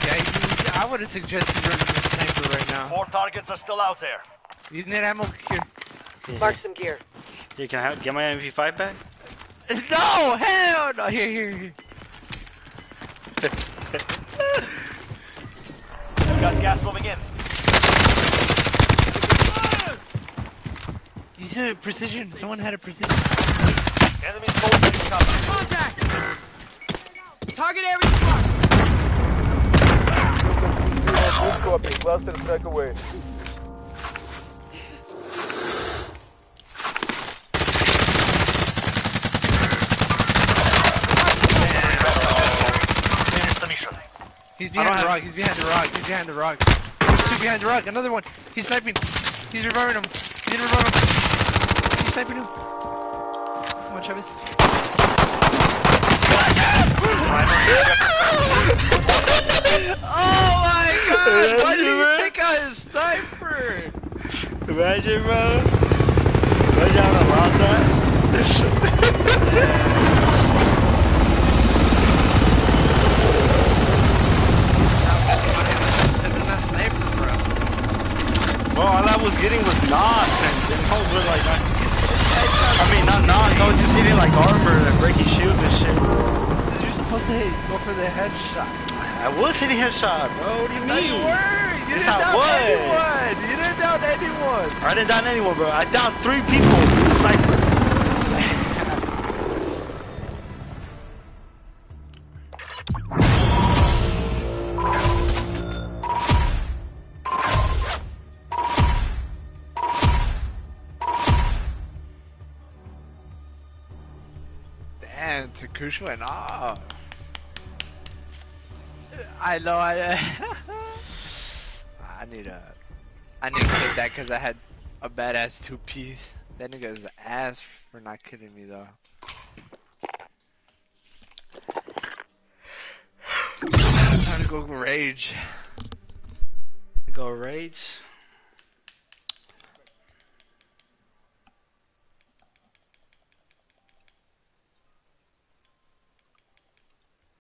S1: Yeah, you, I would have suggested running the sniper right now.
S3: Four targets are still out there.
S1: You need ammo here.
S9: Mark some gear.
S2: Here, can I have, get my MP5 back?
S1: No, hell no. Here, here, here.
S3: Got gas moving in.
S1: You said precision. Someone had a precision.
S3: Enemy soldier incoming.
S4: Contact! Target area marked.
S1: He's behind the rock. He's behind the rock. He's behind the rock. Two behind the rock. Another one. He's sniping. He's reviving him. He's revive him. He's sniping him. Come on, Travis. Oh my god! Why did he take out his sniper?
S2: Imagine, bro. Imagine having lost that.
S1: Bro.
S2: Well, all I was getting was knocks, and, hoes were like, I mean, not knocks. I was just hitting like armor and breaking shields and shit.
S1: You're supposed to hit, go for the headshot.
S2: I was hitting headshot, bro. What do you
S1: No, you
S2: mean?
S1: weren't. You
S2: Yes,
S1: didn't
S2: I
S1: down
S2: was.
S1: anyone. You didn't down anyone.
S2: I didn't down anyone, bro. I downed three people with a sniper.
S1: Damn, Takush went off. I know. I. I need a. I need to get that because I had a badass two piece. That nigga's ass for not kidding me though. Time to go rage.
S2: Go rage.